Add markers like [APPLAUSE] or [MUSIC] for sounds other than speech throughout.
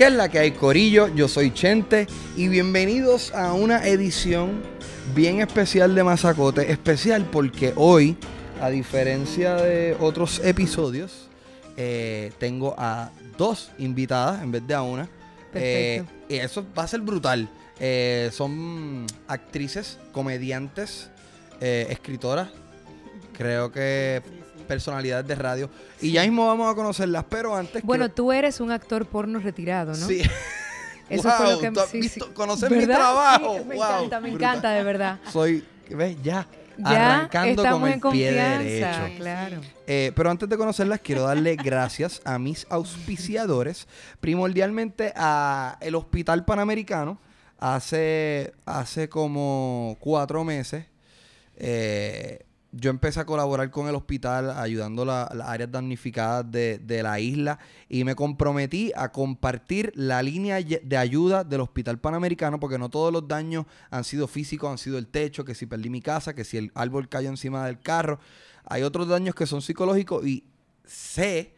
¿Qué es la que hay, Corillo? Yo soy Chente y bienvenidos a una edición bien especial de Mazacote. Especial porque hoy, a diferencia de otros episodios, eh, tengo a dos invitadas en vez de a una. Eh, y eso va a ser brutal. Eh, son actrices, comediantes, escritoras, creo que personalidades de radio. Y ya mismo vamos a conocerlas, pero antes Bueno, tú eres un actor porno retirado, ¿no? Sí. [LAUGHS] Eso fue lo Wow, que ¿tú has sí, visto- sí. ¿Conoces mi trabajo? Sí, me Wow, encanta, me brutal. encanta, de verdad. Soy, ¿ves? Ya. Ya arrancando con el pie derecho. claro. Eh, pero antes de conocerlas, quiero darle gracias a mis auspiciadores, primordialmente a el Hospital Panamericano. Hace, hace como cuatro meses, eh, yo empecé a colaborar con el hospital ayudando la- las áreas damnificadas de, de la isla y me comprometí a compartir la línea de ayuda del Hospital Panamericano porque no todos los daños han sido físicos, han sido el techo, que si perdí mi casa, que si el árbol cayó encima del carro. Hay otros daños que son psicológicos y sé,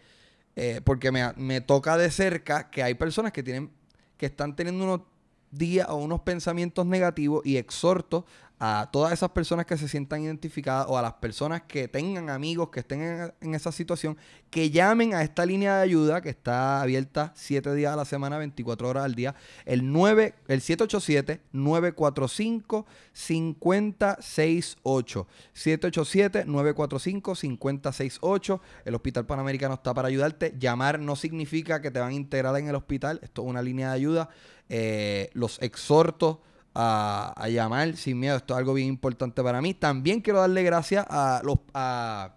eh, porque me, me toca de cerca, que hay personas que tienen, que están teniendo unos días o unos pensamientos negativos y exhorto a todas esas personas que se sientan identificadas o a las personas que tengan amigos que estén en, esa situación, que llamen a esta línea de ayuda que está abierta 7 días a la semana, 24 horas al día, el 9, el 787-945 5068. 787-945 5068. El Hospital Panamericano está para ayudarte. Llamar no significa que te van a integrar en el hospital. Esto es una línea de ayuda. Eh, los exhorto a, llamar sin miedo. Esto es algo bien importante para mí. También quiero darle gracias a los a,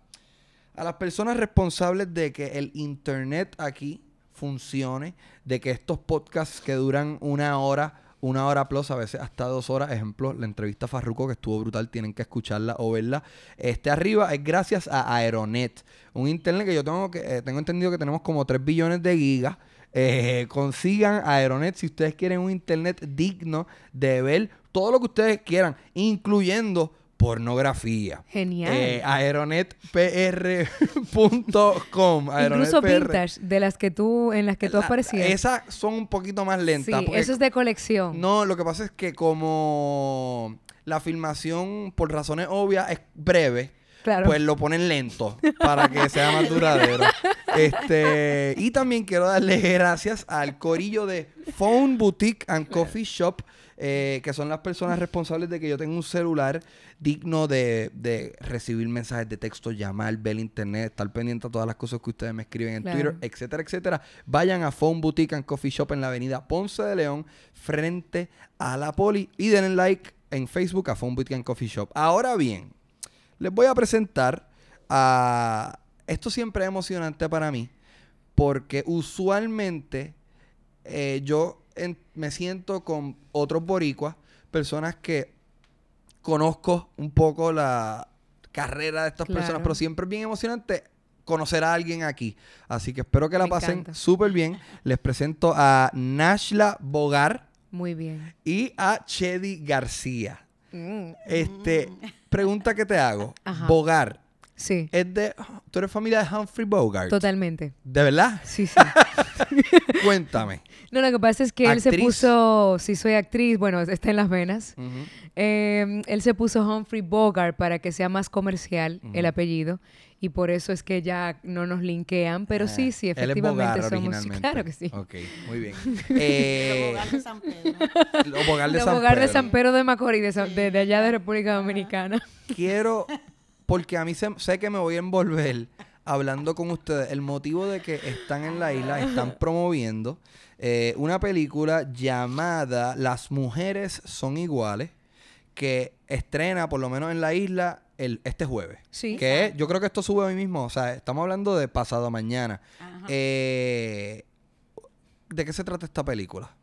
a las personas responsables de que el internet aquí funcione, de que estos podcasts que duran una hora, una hora plus, a veces hasta dos horas, ejemplo, la entrevista a Farruko que estuvo brutal, tienen que escucharla o verla. Este arriba es gracias a Aeronet, un internet que yo tengo que eh, tengo entendido que tenemos como 3 billones de gigas. Eh, consigan Aeronet si ustedes quieren un internet digno de ver todo lo que ustedes quieran, incluyendo pornografía. Genial. Eh, aeronetpr.com. [LAUGHS] Incluso PR. vintage, de las que tú, en las que tú La- aparecías. Esas son un poquito más lentas. sí, eso es de colección. No, lo que pasa es que como la filmación, por razones obvias, es breve, claro. pues lo ponen lento para que sea más duradero. [LAUGHS] Este, y también quiero darle gracias al corillo de Phone Boutique and Coffee Shop, eh, que son las personas responsables de que yo tenga un celular digno de, de recibir mensajes de texto, llamar, ver internet, estar pendiente a todas las cosas que ustedes me escriben en Claro. Twitter, etcétera, etcétera. Vayan a Phone Boutique and Coffee Shop en la avenida Ponce de León, frente a la Poli, y denle like en Facebook a Phone Boutique and Coffee Shop. Ahora bien, les voy a presentar a... Esto siempre es emocionante para mí, porque usualmente eh, yo en- me siento con otros boricuas, personas que conozco un poco la carrera de estas personas, pero siempre es bien emocionante conocer a alguien aquí. Así que espero que la Me pasen súper bien. [LAUGHS] Les presento a Nashla Bogar Muy bien. y a Chedi García. Mm, Este, [LAUGHS] pregunta que te hago. Ajá. Bogar, Sí, es de... ¿Tú eres familia de Humphrey Bogart? totalmente. ¿De verdad? Sí, sí. [LAUGHS] Cuéntame. No, lo que pasa es que él se puso, sí soy actriz, bueno, está en las venas. Eh, él se puso Humphrey Bogart para que sea más comercial el apellido y por eso es que ya no nos linkean, pero sí, sí, Ah, él es efectivamente somos. Claro que sí. Ok, muy bien. [LAUGHS] Los Eh, Bogar de San Pedro. los Bogar de De San Bogar de Pedro. San Pedro de Macorís, de, San- de- de allá de República Dominicana. Quiero, [LAUGHS] porque a mí se- sé que me voy a envolver hablando con ustedes. El motivo de que están en la isla, están promoviendo eh, una película llamada Las mujeres son iguales, que estrena por lo menos en la isla el, este jueves. Sí. Que es- yo creo que esto sube hoy mismo, o sea, estamos hablando de pasado mañana. Ajá. Eh, ¿De qué se trata esta película?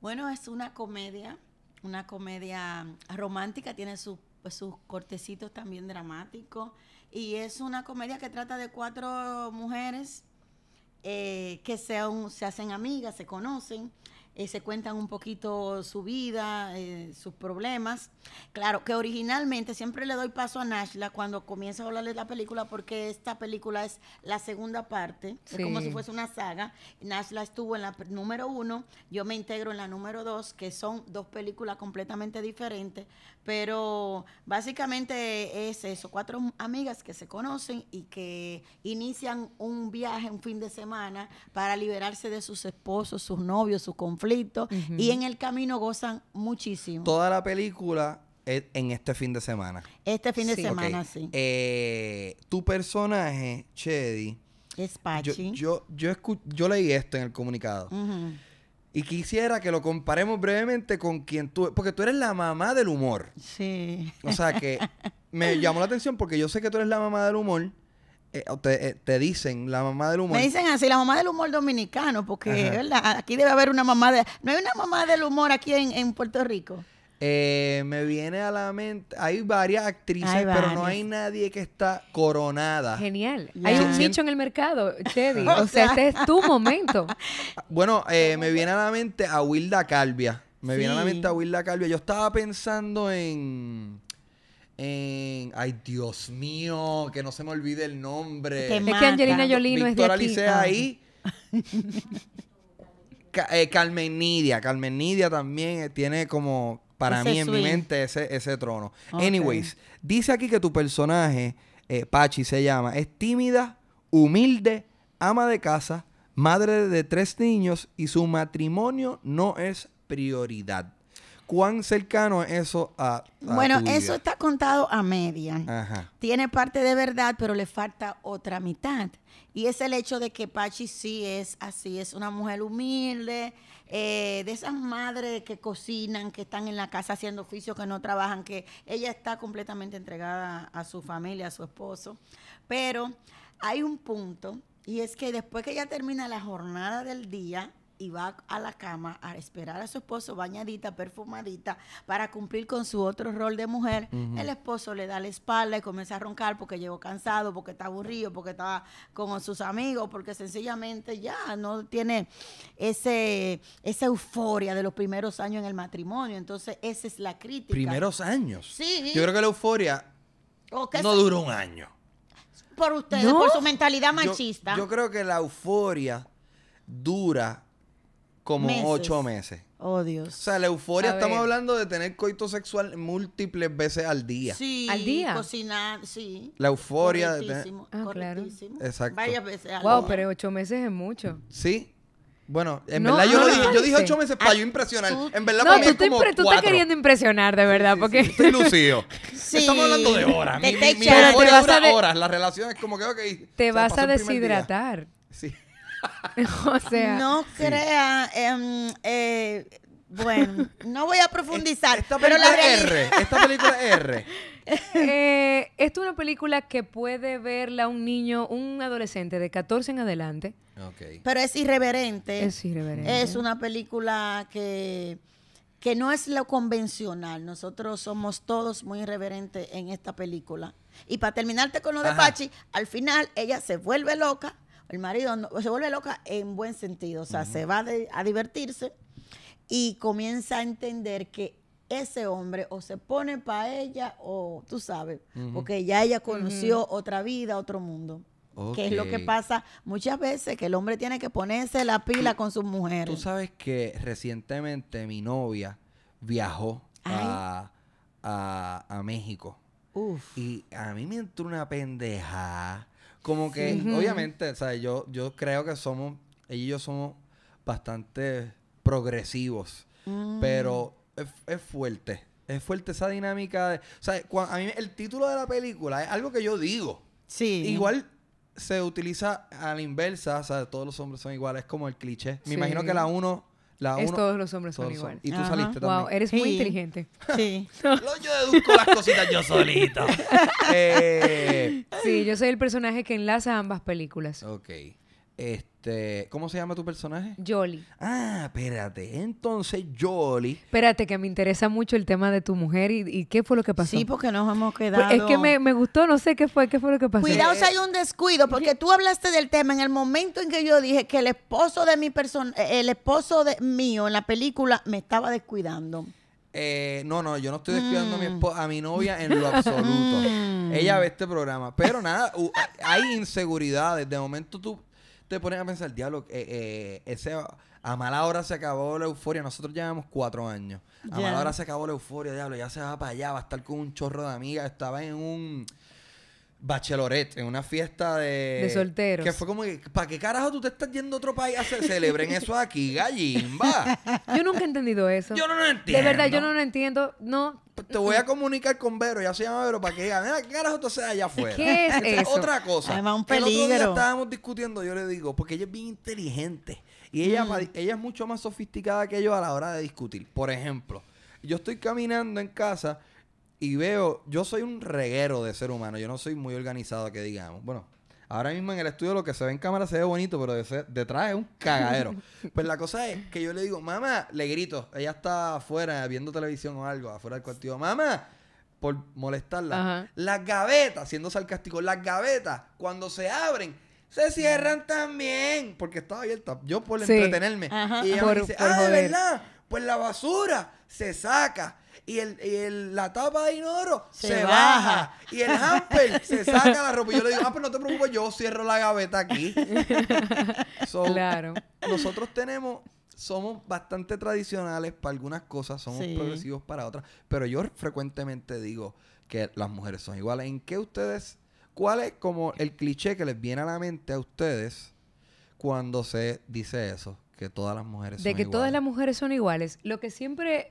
Bueno, es una comedia, una comedia romántica, tiene sus pues, sus cortecitos también dramáticos. Y es una comedia que trata de cuatro mujeres eh, que se hacen amigas, se conocen. Eh, se cuentan un poquito su vida, eh, sus problemas. Claro, que originalmente siempre le doy paso a Nashla cuando comienza a hablar de la película porque esta película es la segunda parte, es como si fuese una saga. Nashla estuvo en la número uno, yo me integro en la número dos, que son dos películas completamente diferentes, pero básicamente es eso, cuatro amigas que se conocen y que inician un viaje, un fin de semana para liberarse de sus esposos, sus novios, sus conflictos y en el camino gozan muchísimo. Toda la película es en este fin de semana. Este fin de Sí. semana, sí. Eh, tu personaje, Chedi, Es yo, Pachi. yo, yo, escu- yo leí esto en el comunicado. Y quisiera que lo comparemos brevemente con quien tú... Porque tú eres la mamá del humor. Sí. O sea que me llamó la atención porque yo sé que tú eres la mamá del humor. Eh, te, eh, te dicen la mamá del humor. Me dicen así, la mamá del humor dominicano, porque Ajá. ¿verdad? aquí debe haber una mamá de... No hay una mamá del humor aquí en, en Puerto Rico. Eh, me viene a la mente... Hay varias actrices, Hay pero no hay nadie que está coronada. Genial. Hay un nicho en el mercado, Chedi. [LAUGHS] O sea, este es tu momento. Bueno, eh, me viene a la mente a Wilda Calvia. Me viene a la mente a Wilda Calvia. Yo estaba pensando en... En... Ay, Dios mío, que no se me olvide el nombre. Te Es que. Angelina Jolie no es de aquí. Ah. ahí. [LAUGHS] Ca- eh, Carmen Nidia. Carmen Nidia también eh, tiene como, para Ese mí, en mi mente, ese, ese trono. Anyways, dice aquí que tu personaje, eh, Pachi se llama, es tímida, humilde, ama de casa, madre de tres niños y su matrimonio no es prioridad. ¿Cuán cercano es eso a, a Bueno, tu eso está contado a media. Ajá. Tiene parte de verdad, pero le falta otra mitad. Y es el hecho de que Pachi sí es así, es una mujer humilde, eh, de esas madres que cocinan, que están en la casa haciendo oficios, que no trabajan, que ella está completamente entregada a su familia, a su esposo. Pero hay un punto, y es que después que ella termina la jornada del día, y va a la cama a esperar a su esposo bañadita, perfumadita, para cumplir con su otro rol de mujer. El esposo le da la espalda y comienza a roncar porque llegó cansado, porque está aburrido, porque está con sus amigos, porque sencillamente ya no tiene ese, esa euforia de los primeros años en el matrimonio. Entonces, esa es la crítica. Primeros años. Sí. Yo creo que la euforia no duró un año. por ustedes, ¿No? por su mentalidad Yo- machista. Yo, creo que la euforia dura como Meses. ocho meses. oh, O Dios. sea, la euforia A estamos ver. hablando de tener coito sexual múltiples veces al día. Sí, ¿Al día? cocinar, sí. La euforia de tener- Correctísimo, Ah, claro. correctísimo. Exacto. Varias veces al Wow, día. pero ocho meses es mucho. Sí. Bueno, en No, verdad yo, no, lo no, dije, no yo dije ocho meses para yo impresionar. tú- En verdad No, para mí tú, es como impre- tú estás cuatro. queriendo impresionar, de verdad, porque... Estoy lucido. [LAUGHS] Sí. Estamos hablando de horas. Te Mi, mi, mi echando. euforia Pero te vas dura a de- horas. La relación es como que, ok. te vas a deshidratar. Sí. [LAUGHS] o sea, No crea, em, eh, bueno, no voy a profundizar, Esta pero película la. R. Esta película es R. [LAUGHS] eh, esto es una película que puede verla un niño, un adolescente de 14 en adelante. Ok. Pero es irreverente. Es irreverente. Es una película que, que no es lo convencional. Nosotros somos todos muy irreverentes en esta película. Y para terminarte con lo de Ajá. Pachi, al final ella se vuelve loca, el marido no- se vuelve loca en buen sentido, o sea, se va de- a divertirse y comienza a entender que ese hombre o se pone para ella o tú sabes, porque ya ella conoció otra vida, otro mundo. Que es lo que pasa muchas veces, que el hombre tiene que ponerse la pila con sus mujeres. Tú sabes que recientemente mi novia viajó a, a, a México. Uf. Y a mí me entró una pendeja. Como que, obviamente, o sea, yo, yo creo que somos, ella y yo somos bastante progresivos. Mm. Pero es, es fuerte. Es fuerte esa dinámica de. O sea, a mí el título de la película es algo que yo digo. Sí. Igual se utiliza a la inversa, o sea, todos los hombres son iguales, es como el cliché. Me Sí. imagino que la uno, la Es uno, todos los hombres son todos iguales. Y tú Ajá. saliste Wow, también. eres muy Sí. inteligente. Sí. [LAUGHS] Lo- Yo deduzco las cositas yo solito. [LAUGHS] eh, Sí, yo soy el personaje que enlaza ambas películas. ok. Este, ¿cómo se llama tu personaje? Jolly. Ah, espérate. Entonces, Jolly. Espérate, que me interesa mucho el tema de tu mujer y, y qué fue lo que pasó. Sí, porque nos hemos Pues quedado. es que me, me gustó, no sé qué fue, qué fue lo que pasó. Cuidado si hay un descuido, porque tú hablaste del tema en el momento en que yo dije que el esposo de mi persona, el esposo de mío en la película me estaba descuidando. Eh, no, no, yo no estoy descuidando a mi Mm. a mi novia en lo absoluto. [LAUGHS] Ella ve este programa. Pero nada, hay inseguridades. De momento tú te pones a pensar, diablo, eh, eh, ese, a mala hora se acabó la euforia. Nosotros llevamos cuatro años. A mala hora se acabó la euforia, diablo, ya se va para allá, va a estar con un chorro de amigas. Estaba en un bachelorette, en una fiesta de... De solteros. Que fue como que, ¿para qué carajo tú te estás yendo a otro país a ce- celebren eso aquí, gallimba? [LAUGHS] Yo nunca he entendido eso. Yo no lo entiendo. De verdad, yo no lo entiendo. No. Te voy a comunicar con Vero, ya se llama Vero, para que diga, mira, ¿qué carajo tú haces allá afuera? ¿Qué [LAUGHS] es eso? Otra cosa. Además, un El otro día peligro. estábamos discutiendo, yo le digo, porque ella es bien inteligente. Y ella, Mm. ella es mucho más sofisticada que yo a la hora de discutir. Por ejemplo, yo estoy caminando en casa y veo, yo soy un reguero de ser humano, yo no soy muy organizado que digamos. Bueno, ahora mismo en el estudio lo que se ve en cámara se ve bonito, pero detrás es un cagadero. [LAUGHS] pues la cosa es que yo le digo, mamá, le grito, ella está afuera viendo televisión o algo, afuera del digo, mamá, por molestarla, Ajá. las gavetas, siendo sarcástico, las gavetas, cuando se abren, se cierran también, porque estaba abierta, yo por Sí. entretenerme. Ajá. Y ella Por- me dice, por ah, de verdad, pues la basura se saca. Y, el, y el- la tapa de inodoro se, Se baja. baja. Y el hamper se saca la ropa. Y yo le digo, ah, pues no te preocupes, yo cierro la gaveta aquí. [LAUGHS] So, Claro. Nosotros tenemos, somos bastante tradicionales para algunas cosas, somos Sí. progresivos para otras. Pero yo frecuentemente digo que las mujeres son iguales. ¿En qué ustedes, cuál es como el cliché que les viene a la mente a ustedes cuando se dice eso? Que todas las mujeres De son que todas iguales? las mujeres son iguales. Lo que siempre,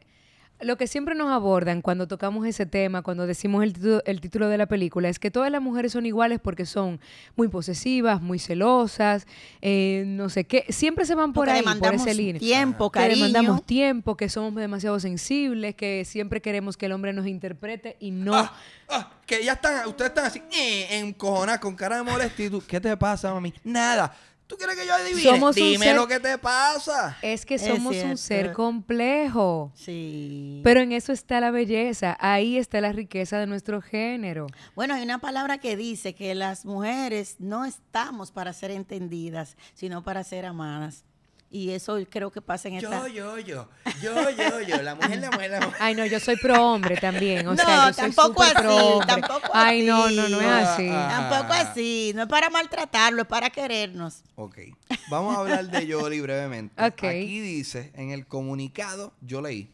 lo que siempre nos abordan cuando tocamos ese tema, cuando decimos el título, el título de la película, es que todas las mujeres son iguales porque son muy posesivas, muy celosas, eh, no sé qué. Siempre se van por Porque ahí, por demandamos ese línea. tiempo, que cariño. demandamos tiempo, que somos demasiado sensibles, que siempre queremos que el hombre nos interprete y no. Ah, ah, que ya están, ustedes están así, eh, encojonadas, con cara de molestia. Y tú, ¿qué te pasa, mami? Nada. ¿Tú quieres que yo adivine? Somos un Dime ser- lo que te pasa. Es que Es somos un ser complejo. Sí. Pero en eso está la belleza, ahí está la riqueza de nuestro género. Bueno, hay una palabra que dice que las mujeres no estamos para ser entendidas, sino para ser amadas. Y eso creo que pasa en esta... Yo, yo, yo. Yo, yo, yo. La mujer, la mujer, la mujer. Ay, no, yo soy pro hombre también. O No, sea, yo tampoco así, tampoco Ay, no, así. no, no es así. ah. Tampoco así, no es para maltratarlo, es para querernos. Ok. Vamos a hablar de Yoli brevemente. [LAUGHS] Ok. Aquí dice, en el comunicado, yo leí,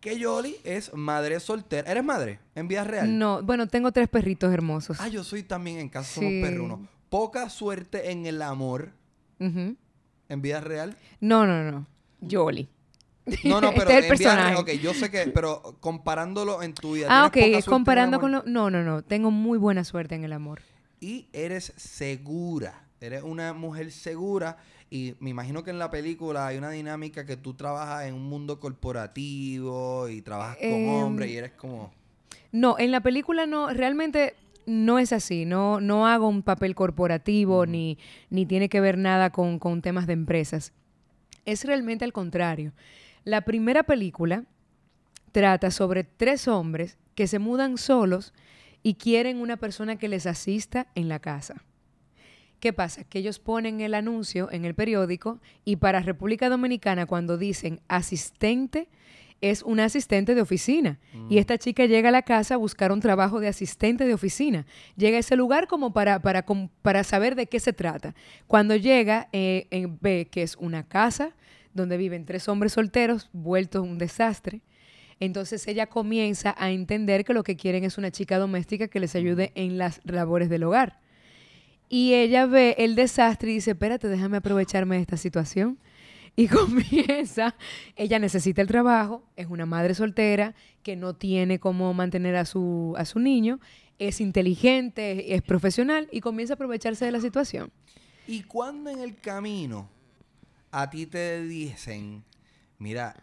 que Yoli es madre soltera. ¿Eres madre? En vida real. No, bueno, tengo tres perritos hermosos. Ah, yo soy también en casa, somos Sí. perrunos. Poca suerte en el amor Ujú. En vida real. No, no, no. Jolly. No, no, [LAUGHS] Este pero es el en vida real. personaje. Ok, yo sé que, pero comparándolo en tu vida. Ah, ¿tienes poca ok, comparando con lo... No, no, no. Tengo muy buena suerte en el amor. y eres segura. Eres una mujer segura y me imagino que en la película hay una dinámica que tú trabajas en un mundo corporativo y trabajas con Em, hombres y eres como... No, en la película no, realmente no es así. No, no hago un papel corporativo ni, ni tiene que ver nada con, con temas de empresas. Es realmente al contrario. La primera película trata sobre tres hombres que se mudan solos y quieren una persona que les asista en la casa. ¿Qué pasa? Que ellos ponen el anuncio en el periódico y para República Dominicana cuando dicen asistente es una asistente de oficina. Y esta chica llega a la casa a buscar un trabajo de asistente de oficina. Llega a ese lugar como para, para, para saber de qué se trata. Cuando llega, eh, en- ve que es una casa donde viven tres hombres solteros, vueltos un desastre. Entonces ella comienza a entender que lo que quieren es una chica doméstica que les ayude en las labores del hogar. Y ella ve el desastre y dice, espérate, déjame aprovecharme de esta situación. Y [LAUGHS] comienza, ella necesita el trabajo, es una madre soltera que no tiene cómo mantener a su, a su niño, es inteligente, es profesional y comienza a aprovecharse de la situación. ¿Y cuando en el camino a ti te dicen, mira,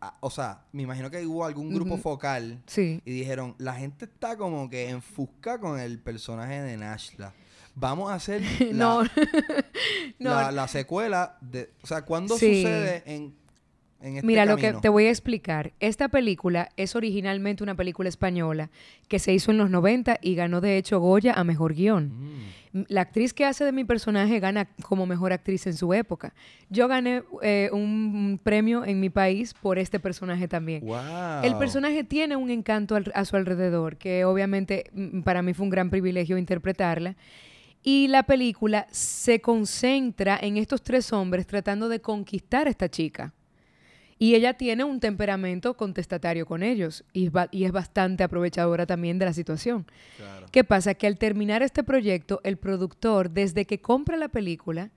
a- o sea, me imagino que hubo algún grupo focal Sí. y dijeron, la gente está como que enfusca con el personaje de Nashla. Vamos a hacer [LAUGHS] No. la, [LAUGHS] No. la- la secuela de... O sea, ¿cuándo Sí. sucede en, en este Mira, lo que te voy a explicar. Esta película es originalmente una película española que se hizo en los 90 y ganó de hecho Goya a mejor guion. Mm. La actriz que hace de mi personaje gana como mejor actriz en su época. Yo gané eh, un premio en mi país por este personaje también. Wow. El personaje tiene un encanto al- a su alrededor, que obviamente mm, para mí fue un gran privilegio interpretarla. Y la película se concentra en estos tres hombres tratando de conquistar a esta chica. Y ella tiene un temperamento contestatario con ellos y es, ba- y es bastante aprovechadora también de la situación. Claro. ¿Qué pasa? Que al terminar este proyecto, el productor, desde que compra la película,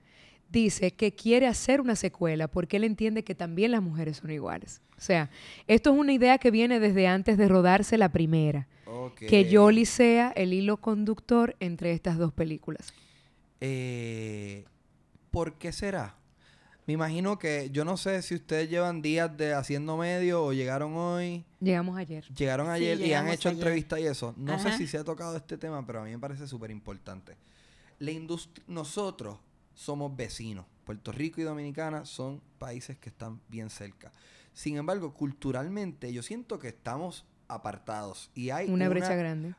dice que quiere hacer una secuela porque él entiende que también las mujeres son iguales. O sea, esto es una idea que viene desde antes de rodarse la primera. Que Yoli sea el hilo conductor entre estas dos películas. Eh, ¿Por qué será? Me imagino que, yo no sé si ustedes llevan días de haciendo medio o llegaron hoy, Llegamos ayer. llegaron Sí, ayer y han hecho ayer. entrevistas y eso. No sé si se ha tocado este tema, pero a mí me parece súper importante. La industria, nosotros somos vecinos. Puerto Rico y Dominicana son países que están bien cerca. Sin embargo, culturalmente yo siento que estamos apartados y hay Una brecha grande.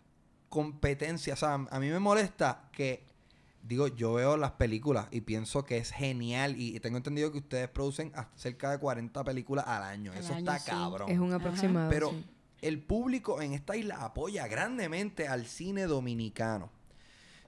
competencia. O sea, a mí me molesta que, digo, yo veo las películas y pienso que es genial y tengo entendido que ustedes producen hasta cerca de 40 películas al año. Al Eso año, está sí. cabrón. Es un aproximado. Pero sí. el público en esta isla apoya grandemente al cine dominicano.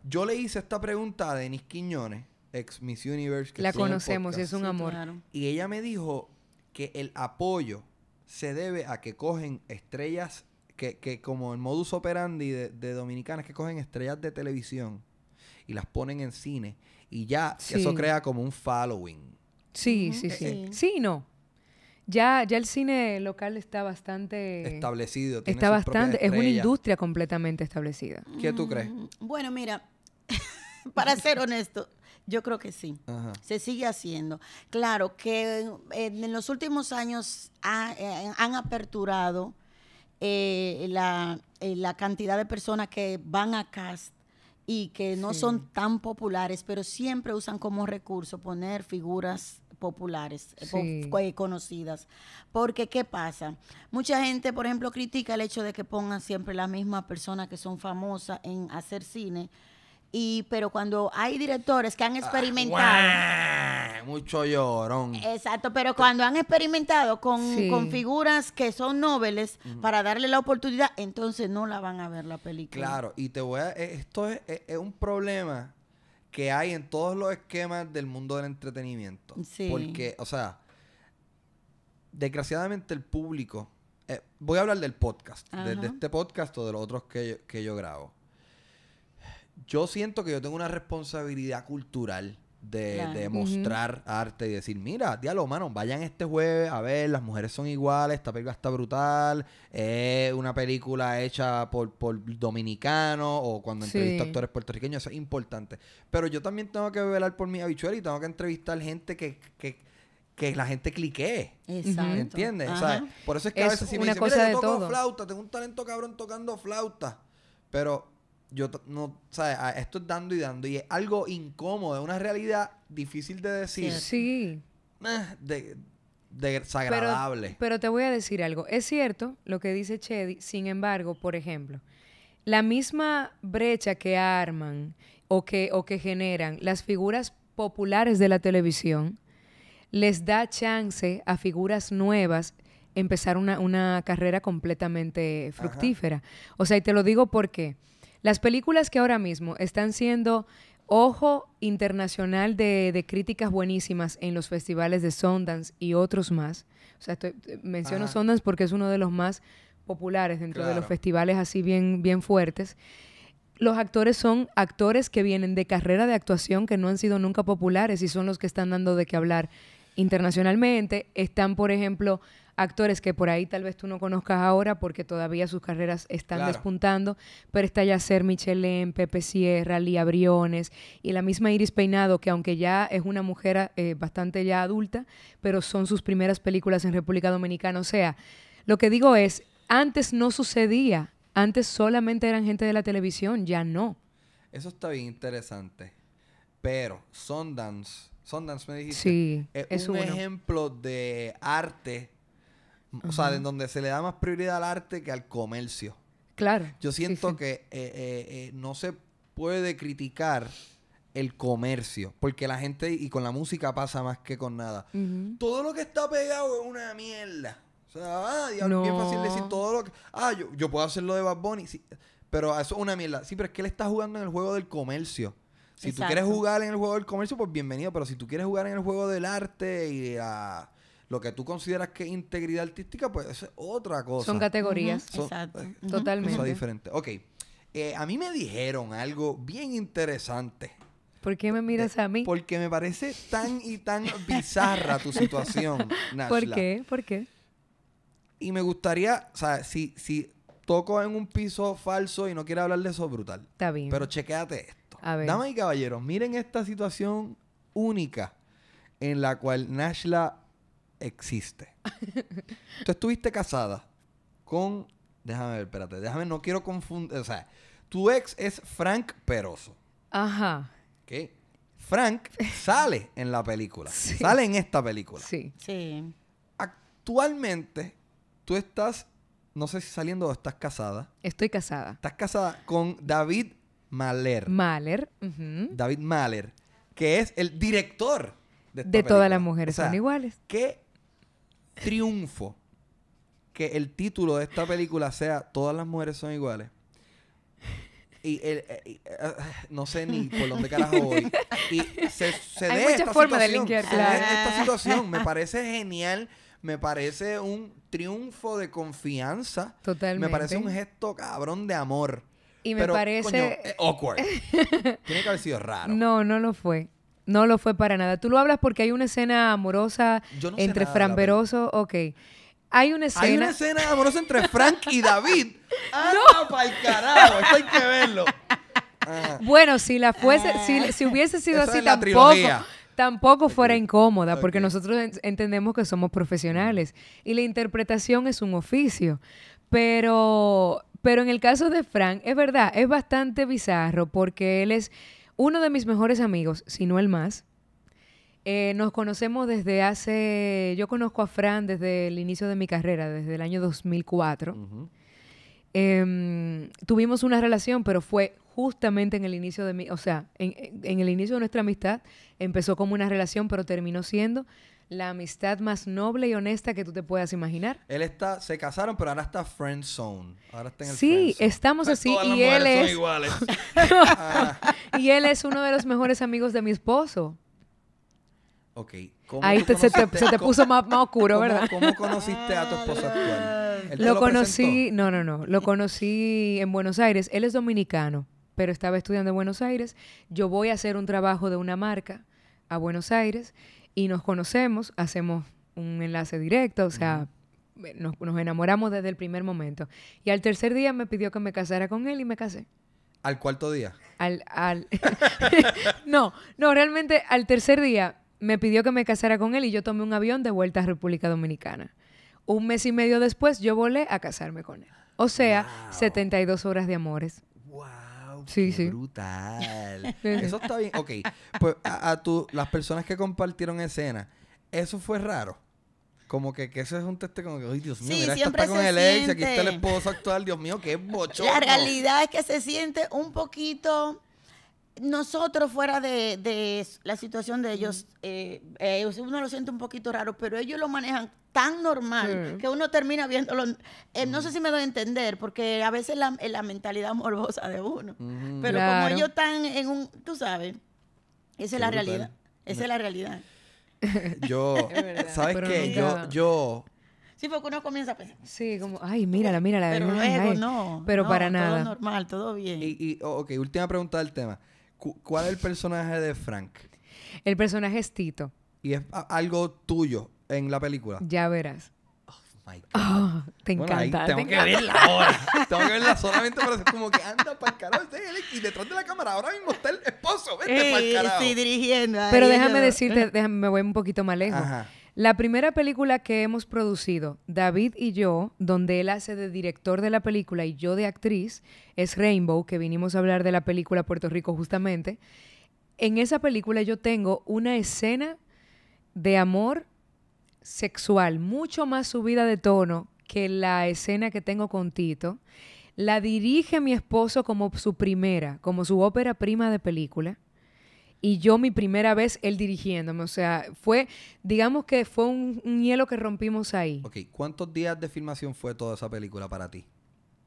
Yo le hice esta pregunta a Denis Quiñones, ex Miss Universe. que La conocemos y podcast. es un amor. claro. Y ella me dijo que el apoyo se debe a que cogen estrellas, que, que como el modus operandi de, de dominicanas, que cogen estrellas de televisión y las ponen en cine. Y ya Sí. eso crea como un following. Sí, Ujú, sí, sí. sí. Sí, y no. Ya, ya el cine local está bastante... Establecido. tiene Está bastante... Es una industria completamente establecida. ¿Qué tú crees? Mm, Bueno, mira, [LAUGHS] para ser honesto, yo creo que sí. Ajá. Se sigue haciendo. Claro que en los últimos años ha- eh, han aperturado eh, la, eh, la cantidad de personas que van a cast y que no Sí. son tan populares, pero siempre usan como recurso poner figuras populares, po- conocidas. Porque, ¿qué pasa? Mucha gente, por ejemplo, critica el hecho de que pongan siempre las mismas personas que son famosas en hacer cine. Y, pero cuando hay directores que han experimentado, Ah. Mucho llorón. exacto, pero cuando han experimentado con, Sí. con figuras que son nobles para darle la oportunidad, entonces no la van a ver la película. Claro, y te voy a... eh, Esto es, es- es un problema que hay en todos los esquemas del mundo del entretenimiento. Sí. Porque, o sea, desgraciadamente el público... eh, voy a hablar del podcast, de, este podcast o de los otros que yo, que yo grabo. Yo siento que yo tengo una responsabilidad cultural de, Claro. de mostrar arte y decir, mira, diálogo, mano, vayan este jueves a ver, las mujeres son iguales, esta película está brutal, es una película hecha por, por dominicanos o cuando Sí. entrevisto a actores puertorriqueños, eso es importante. Pero yo también tengo que velar por mi habichuela y tengo que entrevistar gente que, que, que la gente cliquee. Exacto. ¿Me entiendes? O Ajá. sea, por eso es que a Es veces si me dicen, mira, yo toco todo". flauta, tengo un talento cabrón tocando flauta. Pero yo no, ¿sabes? Esto es dando y dando. Y es algo incómodo, es una realidad difícil de decir. Sí. eh, de, desagradable. pero te voy a decir algo. Es cierto lo que dice Chedi, sin embargo, por ejemplo, la misma brecha que arman o que, o que generan las figuras populares de la televisión les da chance a figuras nuevas empezar una, una carrera completamente fructífera. O sea, y te lo digo porque las películas que ahora mismo están siendo ojo internacional de, de críticas buenísimas en los festivales de Sundance y otros más. O sea, estoy- menciono Ajá. Sundance porque es uno de los más populares dentro de los festivales así bien, bien fuertes. Los actores son actores que vienen de carrera de actuación que no han sido nunca populares y son los que están dando de qué hablar internacionalmente. Están, por ejemplo, actores que por ahí tal vez tú no conozcas ahora porque todavía sus carreras están Claro. despuntando, pero está Yacer Michelén, Pepe Sierra, Lía Briones y la misma Iris Peinado, que aunque ya es una mujer eh, bastante ya adulta, pero son sus primeras películas en República Dominicana. O sea, lo que digo es, antes no sucedía, antes solamente eran gente de la televisión, ya no. Eso está bien interesante. Pero Sundance, Sundance me dijiste, Sí, es, es un uno. ejemplo de arte, o sea, en donde se le da más prioridad al arte que al comercio. Claro. Yo siento sí. que eh, eh, eh, no se puede criticar el comercio, porque la gente, y con la música pasa más que con nada. Todo lo que está pegado es una mierda. O sea, ah, diablo, bien No. fácil decir todo lo que... Ah, yo, yo puedo hacer lo de Bad Bunny, sí, pero eso es una mierda. Sí, pero es que él está jugando en el juego del comercio. Si tú quieres jugar en el juego del comercio, pues bienvenido. Pero si tú quieres jugar en el juego del arte y la- lo que tú consideras que es integridad artística, pues eso es otra cosa. Son categorías. Ujú, Exacto. eh. Totalmente. Cosa diferente. Ok. Eh, a mí me dijeron algo bien interesante. ¿Por qué me miras a mí? Porque me parece tan y tan [LAUGHS] bizarra tu situación, Nashla. ¿Por qué? ¿Por qué? Y me gustaría, o sea, si, si toco en un piso falso y no quiero hablar de eso, brutal. Está bien. Pero chequéate esto. A ver. Damas y caballeros, miren esta situación única en la cual Nashla existe. Tú estuviste casada con... Déjame ver, espérate. Déjame, no quiero confundir. O sea, tu ex es Frank Peroso. Ajá. ¿ok? Frank sale en la película. [LAUGHS] Sí. Sale en esta película. Sí. Sí. Actualmente, tú estás, no sé si saliendo o estás casada. Estoy casada. Estás casada con David Mahler. Mahler. David Mahler, que es el director de, esta De todas las mujeres O sea, son iguales. Qué triunfo que el título de esta película sea Todas las mujeres son iguales. Y el, eh, y, eh, no sé ni por dónde carajo voy. Y se, se Hay dé muchas esta formas de situación, linkear, claro. esta situación. Me parece genial. Me parece un triunfo de confianza. Totalmente. Me parece un gesto cabrón de amor. Y me Pero, parece- coño, eh, awkward. Tiene que haber sido raro. No, no lo fue. No lo fue para nada. Tú lo hablas porque hay una escena amorosa Yo no sé entre nada Fran Veroso. Ok. Hay una escena. Hay una escena amorosa entre Frank y David. [LAUGHS] ¡Anda pa'l carajo! Esto hay que verlo. [LAUGHS] Bueno, si la fuese, si, si hubiese sido Eso así, tampoco, trilogía. tampoco fuera incómoda, porque nosotros en- entendemos que somos profesionales y la interpretación es un oficio. Pero, pero en el caso de Frank, es verdad, es bastante bizarro porque él es uno de mis mejores amigos, si no el más. Eh, nos conocemos desde hace, yo conozco a Fran desde el inicio de mi carrera, desde el año 2004. Ujú. Em, tuvimos una relación, pero fue justamente en el inicio de mi, o sea, en el inicio de nuestra amistad empezó como una relación, pero terminó siendo la amistad más noble y honesta que tú te puedas imaginar. Él está, se casaron, pero ahora está friend zone. Ahora está en el Sí, friend zone. estamos Pues así todas las y él son es iguales. [LAUGHS] Ah, y él es uno de los mejores amigos de mi esposo. ok. ¿Cómo Ahí te- se, te, se puso más, más oscuro, cómo- ¿verdad? ¿Cómo conociste a tu esposo actual? ¿Él te Lo conocí, presentó? no, no, no, lo conocí en Buenos Aires. Él es dominicano, pero estaba estudiando en Buenos Aires. Yo voy a hacer un trabajo de una marca a Buenos Aires y nos conocemos, hacemos un enlace directo, o sea, nos, nos enamoramos desde el primer momento. Y al tercer día me pidió que me casara con él y me casé. Al cuarto día. Al, al [LAUGHS] no, no, realmente al tercer día me pidió que me casara con él y yo tomé un avión de vuelta a República Dominicana. Un mes y medio después yo volé a casarme con él. O sea, 72 horas de amores. ¡Wow! Sí, qué sí. brutal. [LAUGHS] Eso está bien. Ok. Pues a, a tu, las personas que compartieron escena, eso fue raro. Como que, que eso es un teste como que, ay, Dios mío, Sí, mira, esta está con el ex, aquí está el esposo actual, Dios mío, qué bochorno. La realidad es que se siente un poquito nosotros fuera de, de la situación de ellos, eh, eh, uno lo siente un poquito raro, pero ellos lo manejan tan normal Sí. que uno termina viéndolo. eh, No sé si me doy a entender, porque a veces la, la mentalidad morbosa de uno. Pero Claro. como ellos están en un, tú sabes, esa Qué es la brutal. realidad. Esa es la realidad. [LAUGHS] Yo. [LAUGHS] ¿sabes Pero qué? nunca- Yo, yo, Sí, porque uno comienza a pensar. Sí, como, ay, mírala, mírala. Pero ay, luego ay. no. Pero no, para Todo nada. normal, todo bien. y, y oh, ok, última pregunta del tema. Cu- ¿Cuál es el personaje de Frank? El personaje es Tito. Y es algo tuyo en la película. Ya verás. My God. Ah, te Bueno, ahí encanta. tengo te que encanta. verla ahora. [LAUGHS] tengo que verla solamente para hacer como que anda para el carajo. Y detrás de la cámara ahora mismo está el esposo. Vete para el carajo. sí, dirigiendo. Pero déjame decirte, déjame, me voy un poquito más lejos. Ajá. La primera película que hemos producido, David y yo, donde él hace de director de la película y yo de actriz, es Rainbow, que vinimos a hablar de la película Puerto Rico justamente. En esa película yo tengo una escena de amor sexual mucho más subida de tono que la escena que tengo con Tito. La dirige mi esposo como su primera, como su ópera prima de película. Y yo mi primera vez él dirigiéndome. O sea, fue, digamos que fue un, un hielo que rompimos ahí. Ok, ¿cuántos días de filmación fue toda esa película para ti?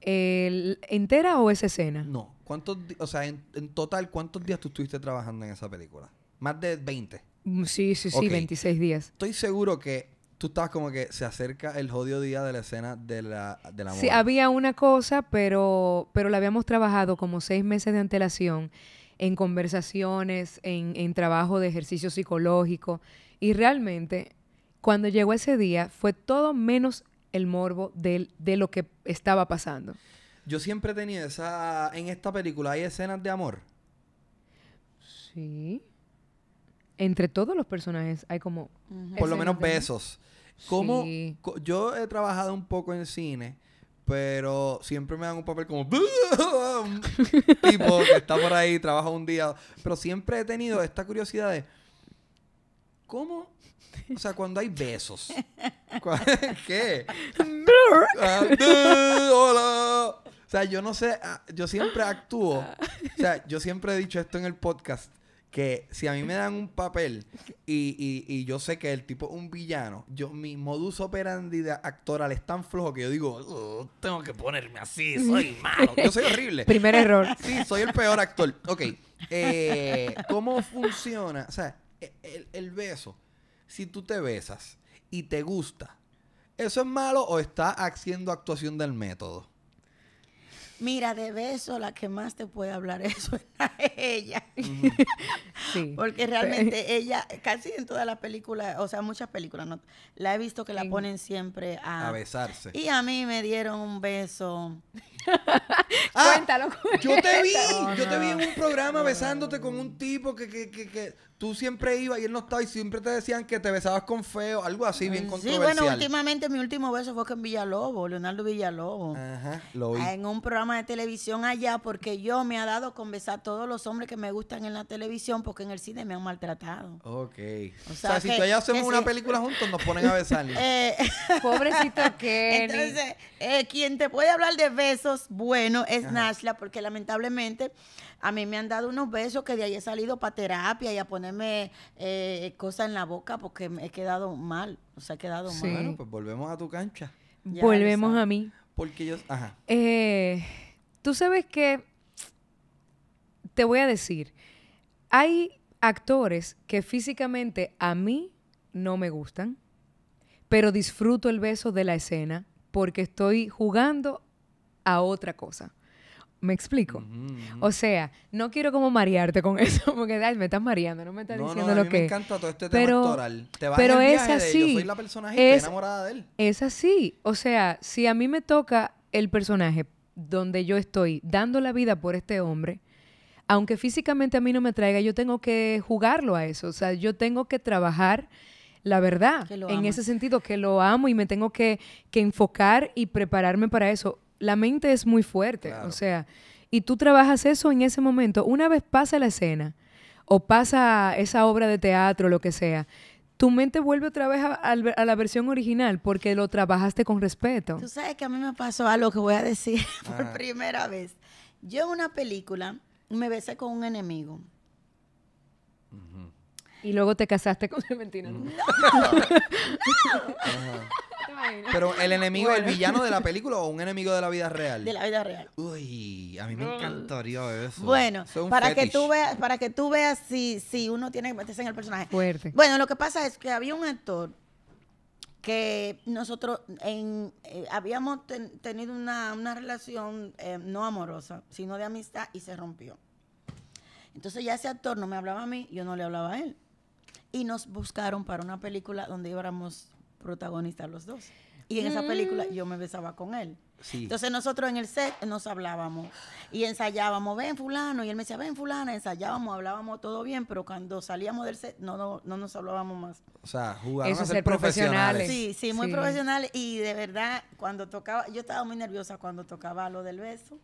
El- ¿Entera o esa escena? No. ¿Cuántos o sea, en, en total, ¿cuántos días tú estuviste trabajando en esa película? Más de 20. Mm, Sí, sí, sí, Ok. 26 días. Estoy seguro que tú estabas como que se acerca el jodido día de la escena de la, del amor. Sí, había una cosa, pero, pero la habíamos trabajado como seis meses de antelación en conversaciones, en, en trabajo de ejercicio psicológico. Y realmente, cuando llegó ese día, fue todo menos el morbo del- de, lo que estaba pasando. Yo siempre he tenido esa... En esta película hay escenas de amor. Sí. Entre todos los personajes hay como... Por lo menos de besos. ¿Cómo? Sí. Yo he trabajado un poco en cine, pero siempre me dan un papel como [LAUGHS] tipo que está por ahí, trabaja un día. Pero siempre he tenido esta curiosidad de ¿cómo? O sea, cuando hay besos. [LAUGHS] ¿Qué? Ah, [LAUGHS] Hola. O sea, yo no sé, ah, yo siempre actúo. O sea, yo siempre he dicho esto en el podcast. Que si a mí me dan un papel y, y- y yo sé que el tipo es un villano, yo mi modus operandi de actoral es tan flojo que yo digo, "Oh, tengo que ponerme así, soy [LAUGHS] malo. Yo soy horrible. Primer error. Sí, soy el peor actor. Ok. eh, ¿Cómo funciona? O sea, e- el, el beso. Si tú te besas y te gusta, ¿eso es malo o está haciendo actuación del método? Mira, de beso, la que más te puede hablar eso [LAUGHS] es ella. [LAUGHS] Sí. Porque realmente ella, casi en todas las películas, o sea, muchas películas, ¿no? la he visto que la En- ponen siempre a... A besarse. Y a mí me dieron un beso. Ah, Cuéntalo. Yo te vi, No, yo te vi en un programa besándote con un tipo que, que, que, que tú siempre ibas y él no estaba y siempre te decían que te besabas con feo, algo así bien Sí, controversial. bueno, últimamente mi último beso fue con Villalobos, Leonardo Villalobos. Ajá, lo vi. En un programa de televisión allá, porque yo me ha dado con besar a todos los hombres que me gustan en la televisión, porque en el cine me han maltratado. Ok. O O sea, si que- tú y yo hacemos que una sí. película juntos, nos ponen a besarnos. [LAUGHS] Eh, Pobrecito [LAUGHS] Kenny. Entonces, eh, quien te puede hablar de besos, bueno, es Ajá. Nashla, porque lamentablemente a mí me han dado unos besos que de ahí he salido para terapia y a ponerme eh, cosas en la boca porque me he quedado mal, o sea, he quedado Sí. mal. Bueno, pues volvemos a tu cancha. Ya, Volvemos a mí. Porque yo... Ajá. Eh, Tú sabes que, te voy a decir, hay actores que físicamente a mí no me gustan, pero disfruto el beso de la escena porque estoy jugando a otra cosa. ¿Me explico? O sea, no quiero como marearte con [LAUGHS] eso, porque ay, me estás mareando, no me estás no, no, diciendo a lo mí que me encanta todo este tema pero- actoral. Te vas pero es viaje de así. yo soy la personaje Es- enamorada de él. Es así. O sea, si a mí me toca el personaje donde yo estoy dando la vida por este hombre, aunque físicamente a mí no me traiga, yo tengo que jugarlo a eso. O sea, yo tengo que trabajar la verdad en ese sentido, que lo amo y me tengo que, que enfocar y prepararme para eso. La mente es muy fuerte. Claro. O sea, y tú trabajas eso en ese momento. Una vez pasa la escena o pasa esa obra de teatro, lo que sea, tu mente vuelve otra vez a, la versión original porque lo trabajaste con respeto. Tú sabes que a mí me pasó algo que voy a decir [LAUGHS] por primera vez. Yo en una película me besé con un enemigo. Y luego te casaste con [LAUGHS] Clementina. ¿no? Ajá. Pero el enemigo, el villano de la [LAUGHS] película o un enemigo de la vida real. De la vida real. Uy, a mí me encantaría eso. Bueno, Eso es un para que tú veas, para que tú veas si, si uno tiene que meterse en el personaje. Fuerte. Bueno, lo que pasa es que había un actor que nosotros en, eh, habíamos ten- tenido una, una relación eh, no amorosa, sino de amistad y se rompió. Entonces ya ese actor no me hablaba a mí, yo no le hablaba a él. Y nos buscaron para una película donde íbamos protagonistas los dos. Y en esa película yo me besaba con él. Sí. Entonces nosotros en el set nos hablábamos y ensayábamos, ven fulano, y él me decía, ven fulana, ensayábamos, hablábamos todo bien, pero cuando salíamos del set no, no, no nos hablábamos más. o sea, jugaron Eso a ser ser profesionales. profesionales. Sí, sí, muy Sí. profesional y de verdad cuando tocaba, yo estaba muy nerviosa cuando tocaba lo del beso,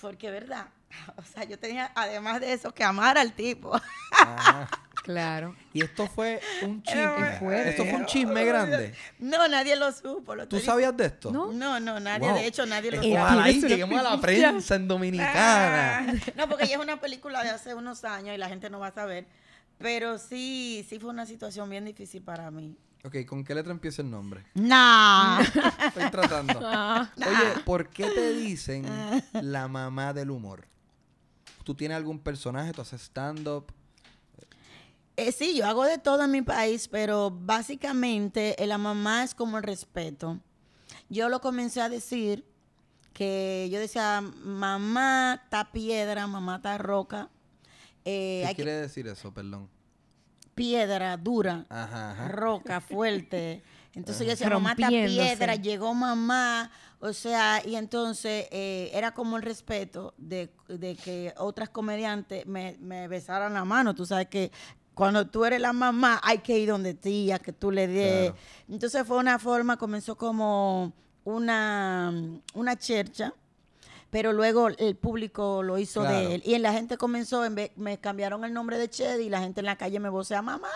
porque verdad, [LAUGHS] o sea, yo tenía además de eso que amar al tipo. Ajá. Claro. Y esto fue un chisme. Esto fue un chisme grande. No, nadie lo supo. Lo ¿Tú sabías de esto? No. No, no, nadie, Wow. de hecho nadie lo Eh, sabe. Ojalá una lleguemos a la prensa en Dominicana. Ah, no, porque ya es una película de hace unos años y la gente no va a saber. Pero sí, sí fue una situación bien difícil para mí. Ok, ¿con qué letra empieza el nombre? No. Estoy tratando. [LAUGHS] Ah. Oye, ¿por qué te dicen la mamá del humor? ¿Tú tienes algún personaje? ¿Tú haces stand-up? Eh, sí, yo hago de todo en mi país, pero básicamente eh, la mamá es como el respeto. Yo lo comencé a decir que yo decía, mamá está piedra, mamá está roca. Eh, ¿Qué hay que- quiere decir eso? Perdón. piedra dura, Ajá, ajá. roca fuerte. [LAUGHS] Entonces yo decía, mamá está piedra, llegó mamá. O sea, y entonces eh, era como el respeto de, de que otras comediantes me, me besaran la mano. Tú sabes que cuando tú eres la mamá hay que ir donde tía, que tú le des. Claro. Entonces fue una forma, comenzó como una, una chercha. Pero luego el público lo hizo Claro. de él. Y la gente comenzó, en vez- me cambiaron el nombre de Chedi y la gente en la calle me vocea, mamá,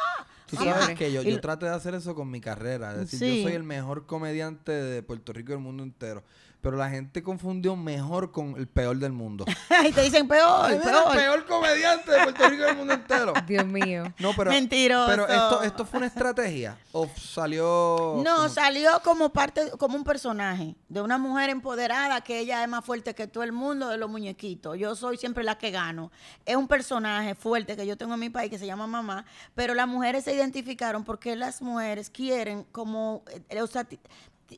Tú mamá". sabes que yo, yo traté de hacer eso con mi carrera. Es decir, Sí. yo soy el mejor comediante de Puerto Rico y del mundo entero. Pero la gente confundió mejor con el peor del mundo. [LAUGHS] y te dicen peor, Ay, peor. el peor comediante de Puerto Rico del mundo entero. [LAUGHS] Dios mío. No, pero. Mentiroso. Pero esto, esto fue una estrategia. ¿O salió.? No, como- salió como parte, como un personaje de una mujer empoderada que ella es más fuerte que todo el mundo de los muñequitos. Yo soy siempre la que gano. Es un personaje fuerte que yo tengo en mi país que se llama mamá, pero las mujeres se identificaron porque las mujeres quieren como, eh, o sea,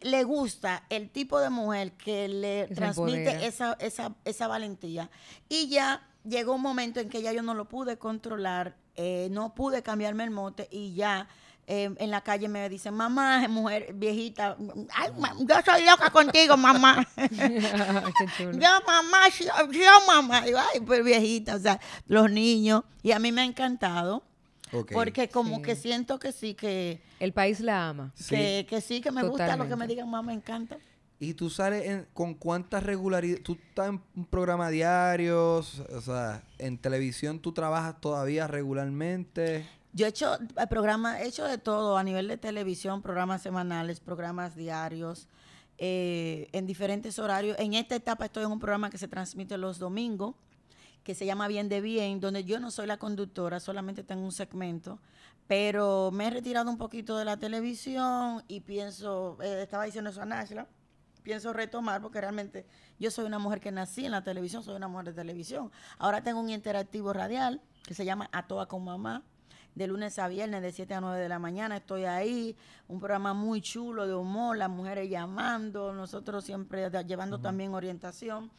le gusta el tipo de mujer que le se transmite empodera. esa, esa, esa valentía. Y ya llegó un momento en que ya yo no lo pude controlar, eh, no pude cambiarme el mote y ya eh, en la calle me dicen, mamá, mujer viejita, ay, yo soy loca contigo, mamá. [LAUGHS] [LAUGHS] Yo, mamá, yo, yo, mamá. Digo, ay, pues viejita, o sea, los niños. Y a mí me ha encantado, Porque como Sí. que siento que sí, que, El país la ama. Sí. que, que sí, que me gusta lo que me digan, mamá, me encanta. ¿Y tú sales en- con cuánta regularidad? ¿Tú estás en un programa diario? O sea, en televisión tú trabajas todavía regularmente. Yo he hecho eh, programas, he hecho de todo a nivel de televisión, programas semanales, programas diarios, eh, en diferentes horarios. En esta etapa estoy en un programa que se transmite los domingos, que se llama Bien de Bien, donde yo no soy la conductora, solamente tengo un segmento, pero me he retirado un poquito de la televisión y pienso, eh, estaba diciendo eso a Nashla, pienso retomar porque realmente yo soy una mujer que nací en la televisión, soy una mujer de televisión. Ahora tengo un interactivo radial que se llama A Toa con Mamá, de lunes a viernes de 7 a 9 de la mañana. Estoy ahí, un programa muy chulo de humor, las mujeres llamando, nosotros siempre llevando también orientación.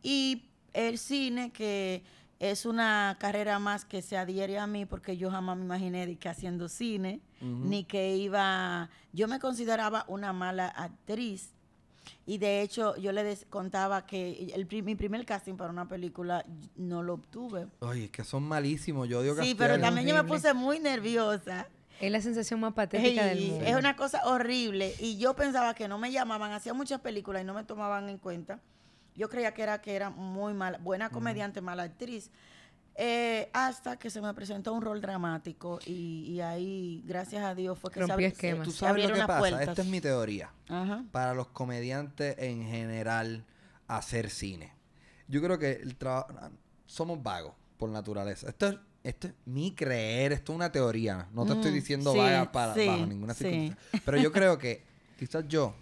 Y el cine, que es una carrera más que se adhiere a mí, porque yo jamás me imaginé de que haciendo cine, ni que iba, yo me consideraba una mala actriz. Y de hecho, yo le contaba que el, pri- mi primer casting para una película no lo obtuve. Oye, es que son malísimos. Yo odio Sí, pero también yo me puse muy nerviosa. Es la sensación más patética Ey, del mundo. es una cosa horrible. Y yo pensaba que no me llamaban, hacía muchas películas y no me tomaban en cuenta. Yo creía que era que era muy mala, buena comediante, mala actriz. Eh, hasta que se me presentó un rol dramático y, y ahí, gracias a Dios, fue que se, Rompí abri- esquemas. Tú se sabes lo abrieron que las pasa. puertas. Esta es mi teoría. Ajá. Para los comediantes en general, hacer cine. Yo creo que el trabajo. Somos vagos por naturaleza. Esto es, esto es mi creer. Esto es una teoría. No te estoy Mm, diciendo sí, vaga para, sí, bajo ninguna sí. circunstancia. Pero yo creo que quizás yo.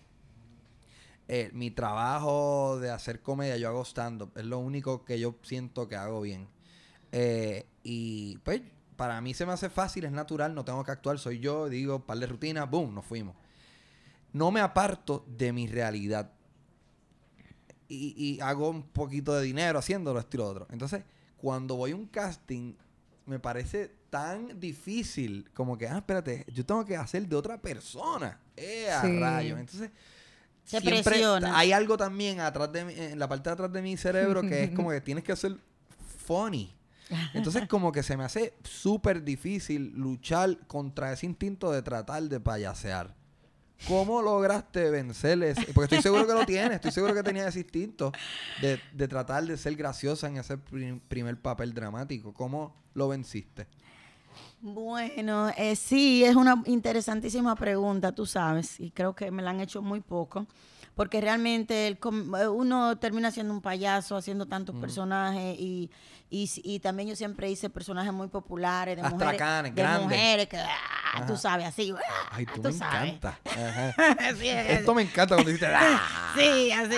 Eh, mi trabajo de hacer comedia, yo hago stand-up. Es lo único que yo siento que hago bien. Eh, y pues, para mí se me hace fácil, es natural, no tengo que actuar, soy yo, digo, par de rutinas, boom, nos fuimos. No me aparto de mi realidad. Y, y hago un poquito de dinero haciéndolo, esto y lo otro. Entonces, cuando voy a un casting, me parece tan difícil como que, ah, espérate, yo tengo que hacer de otra persona. ¡Eh, a Sí. rayos! Entonces, Te siempre presiona. hay algo también atrás de en la parte de atrás de mi cerebro que es [LAUGHS] como que tienes que hacer funny. [LAUGHS] Entonces, como que se me hace súper difícil luchar contra ese instinto de tratar de payasear. ¿Cómo lograste vencer ese? Porque estoy seguro que lo tienes. Estoy seguro que tenías ese instinto de, de tratar de ser graciosa en ese prim- primer papel dramático. ¿Cómo lo venciste? Bueno, eh, sí, es una interesantísima pregunta, tú sabes, y creo que me la han hecho muy poco, porque realmente el eh, uno termina siendo un payaso haciendo tantos personajes y, y, y también yo siempre hice personajes muy populares de mujeres, de grandes. mujeres que, ah, tú sabes, así, ah, Ay, tú, tú me sabes. encanta. [LAUGHS] Sí, Esto me encanta cuando dijiste... "Ah". Sí, así.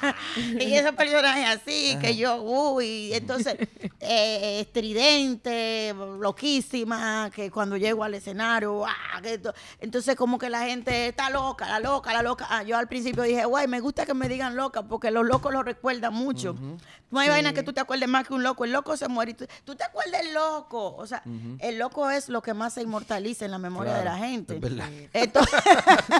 [LAUGHS] y esos personajes así, que yo, uy, entonces, eh, estridente, loquísima, que cuando llego al escenario, ah, que entonces como que la gente está loca, la loca, la loca. Ah, yo al principio dije, guay, me gusta que me digan loca, porque los locos lo recuerdan mucho. No hay vaina que tú te acuerdes más que un loco, el loco se muere y tú, tú te acuerdas del loco. O sea, el loco es lo que más se inmortaliza en la memoria de la gente. es verdad. Entonces,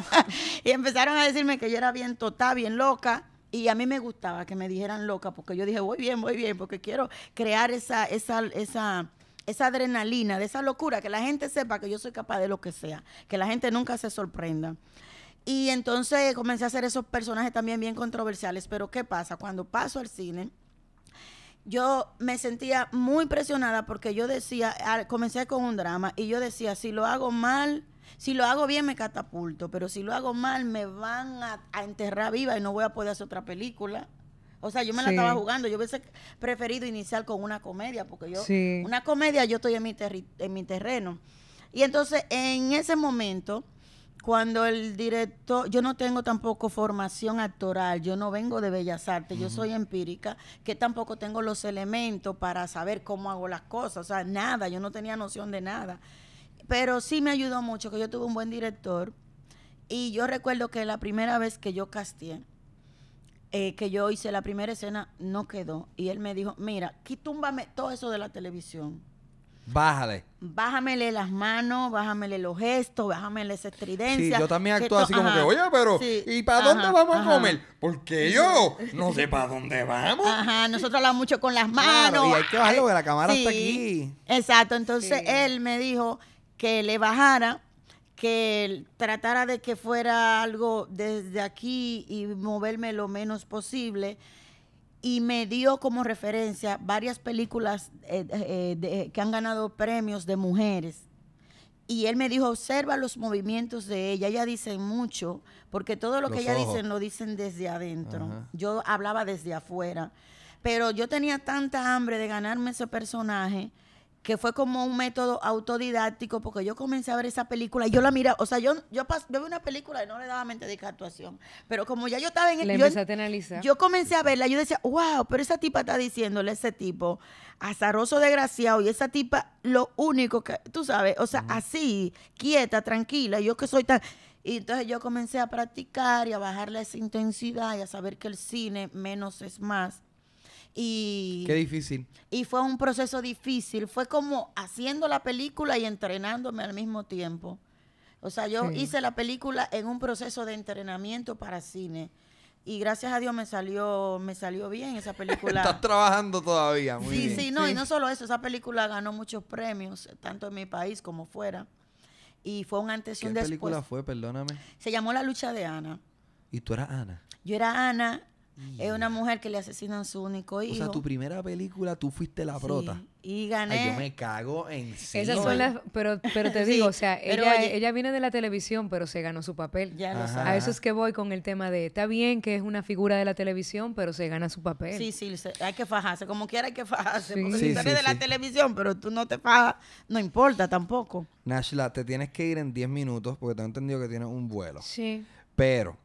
[LAUGHS] y empezaron a decirme que yo era bien total, bien loca. Y a mí me gustaba que me dijeran loca, porque yo dije, voy bien, voy bien, porque quiero crear esa, esa, esa, esa adrenalina, de esa locura, que la gente sepa que yo soy capaz de lo que sea, que la gente nunca se sorprenda. Y entonces comencé a hacer esos personajes también bien controversiales. Pero ¿qué pasa? Cuando paso al cine, yo me sentía muy presionada porque yo decía, al- comencé con un drama y yo decía, si lo hago mal, si lo hago bien me catapulto, pero si lo hago mal me van a, a enterrar viva y no voy a poder hacer otra película. O sea, yo me la estaba jugando, yo hubiese preferido iniciar con una comedia porque yo, Sí. una comedia yo estoy en mi, terri- en mi terreno. Y entonces en ese momento cuando el director, yo no tengo tampoco formación actoral, yo no vengo de Bellas Artes, yo soy empírica, que tampoco tengo los elementos para saber cómo hago las cosas, o sea, nada, yo no tenía noción de nada. Pero sí me ayudó mucho que yo tuve un buen director y yo recuerdo que la primera vez que yo casteé, eh, que yo hice la primera escena, no quedó. Y él me dijo, mira, quitúmbame todo eso de la televisión Bájale. bájamele las manos, bájamele los gestos, bájamele esa Sí, estridencia. yo también actúo así como ajá, que, oye, pero sí, ¿y para dónde vamos a comer? Porque yo no sé para dónde vamos. Ajá, nosotros hablamos mucho con las Claro, manos. y hay que bajarlo porque la cámara está Sí, aquí. Exacto, entonces Sí. él me dijo que le bajara, que él tratara de que fuera algo desde aquí y moverme lo menos posible. Y me dio como referencia varias películas eh, eh, de- que han ganado premios de mujeres. Y él me dijo, observa los movimientos de ella. Ella dice mucho, porque todo lo que ella ojos. dice lo dicen desde adentro. Ajá. Yo hablaba desde afuera. Pero yo tenía tanta hambre de ganarme ese personaje que fue como un método autodidáctico, porque yo comencé a ver esa película y yo la miraba, o sea, yo, yo, pas- yo vi una película y no le daba mente de actuación, pero como ya yo estaba en La yo- a yo comencé a verla, yo decía, wow, pero esa tipa está diciéndole a ese tipo, azaroso desgraciado, y esa tipa, lo único que, tú sabes, o sea, así, quieta, tranquila, yo que soy tan... Y entonces yo comencé a practicar y a bajarle esa intensidad y a saber que el cine menos es más. Y, Qué difícil. y fue un proceso difícil, fue como haciendo la película y entrenándome al mismo tiempo. O sea, yo Sí. hice la película en un proceso de entrenamiento para cine. Y gracias a Dios me salió, me salió bien esa película. [LAUGHS] Estás trabajando todavía, muy sí, bien. sí, no, Sí. y no solo eso, esa película ganó muchos premios, tanto en mi país como fuera. Y fue un antes y ¿Qué un película después. fue? Perdóname. Se llamó La lucha de Ana. Y tú eras Ana. Yo era Ana, es una mujer que le asesinan su único hijo. O sea, tu primera película, tú fuiste la Sí, prota. Y Ay, gané. yo me cago en sí. Esas son las, pero, pero te [LAUGHS] Sí, digo, o sea, pero ella, oye- ella viene de la televisión, pero se ganó su papel. Ya lo sabes. A eso es que voy con el tema de, está bien que es una figura de la televisión, pero se gana su papel. Sí, sí, hay que fajarse. Como quiera hay que fajarse. Sí. Porque Sí, si tú eres sí, de la sí. televisión, pero tú no te fajas, no importa tampoco. Nashla, te tienes que ir en 10 minutos porque tengo entendido que tienes un vuelo. Sí. Pero,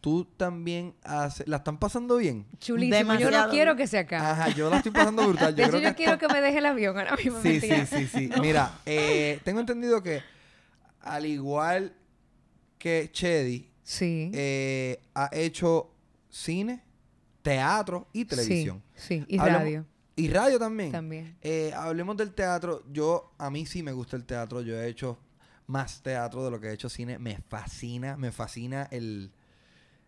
tú también haces... ¿La están pasando bien? Chulísimo. Yo no quiero que se acabe. Ajá, yo la estoy pasando brutal. de Yo hecho, creo yo que quiero que me deje el avión ahora mismo. Sí, sí, sí, sí. [LAUGHS] Mira, eh, tengo entendido que al igual que Chedi, Sí. eh, ha hecho cine, teatro y televisión. Sí, sí, y radio. Y radio también. También. Eh, hablemos del teatro. Yo, a mí sí me gusta el teatro. Yo he hecho más teatro de lo que he hecho cine. Me fascina, me fascina el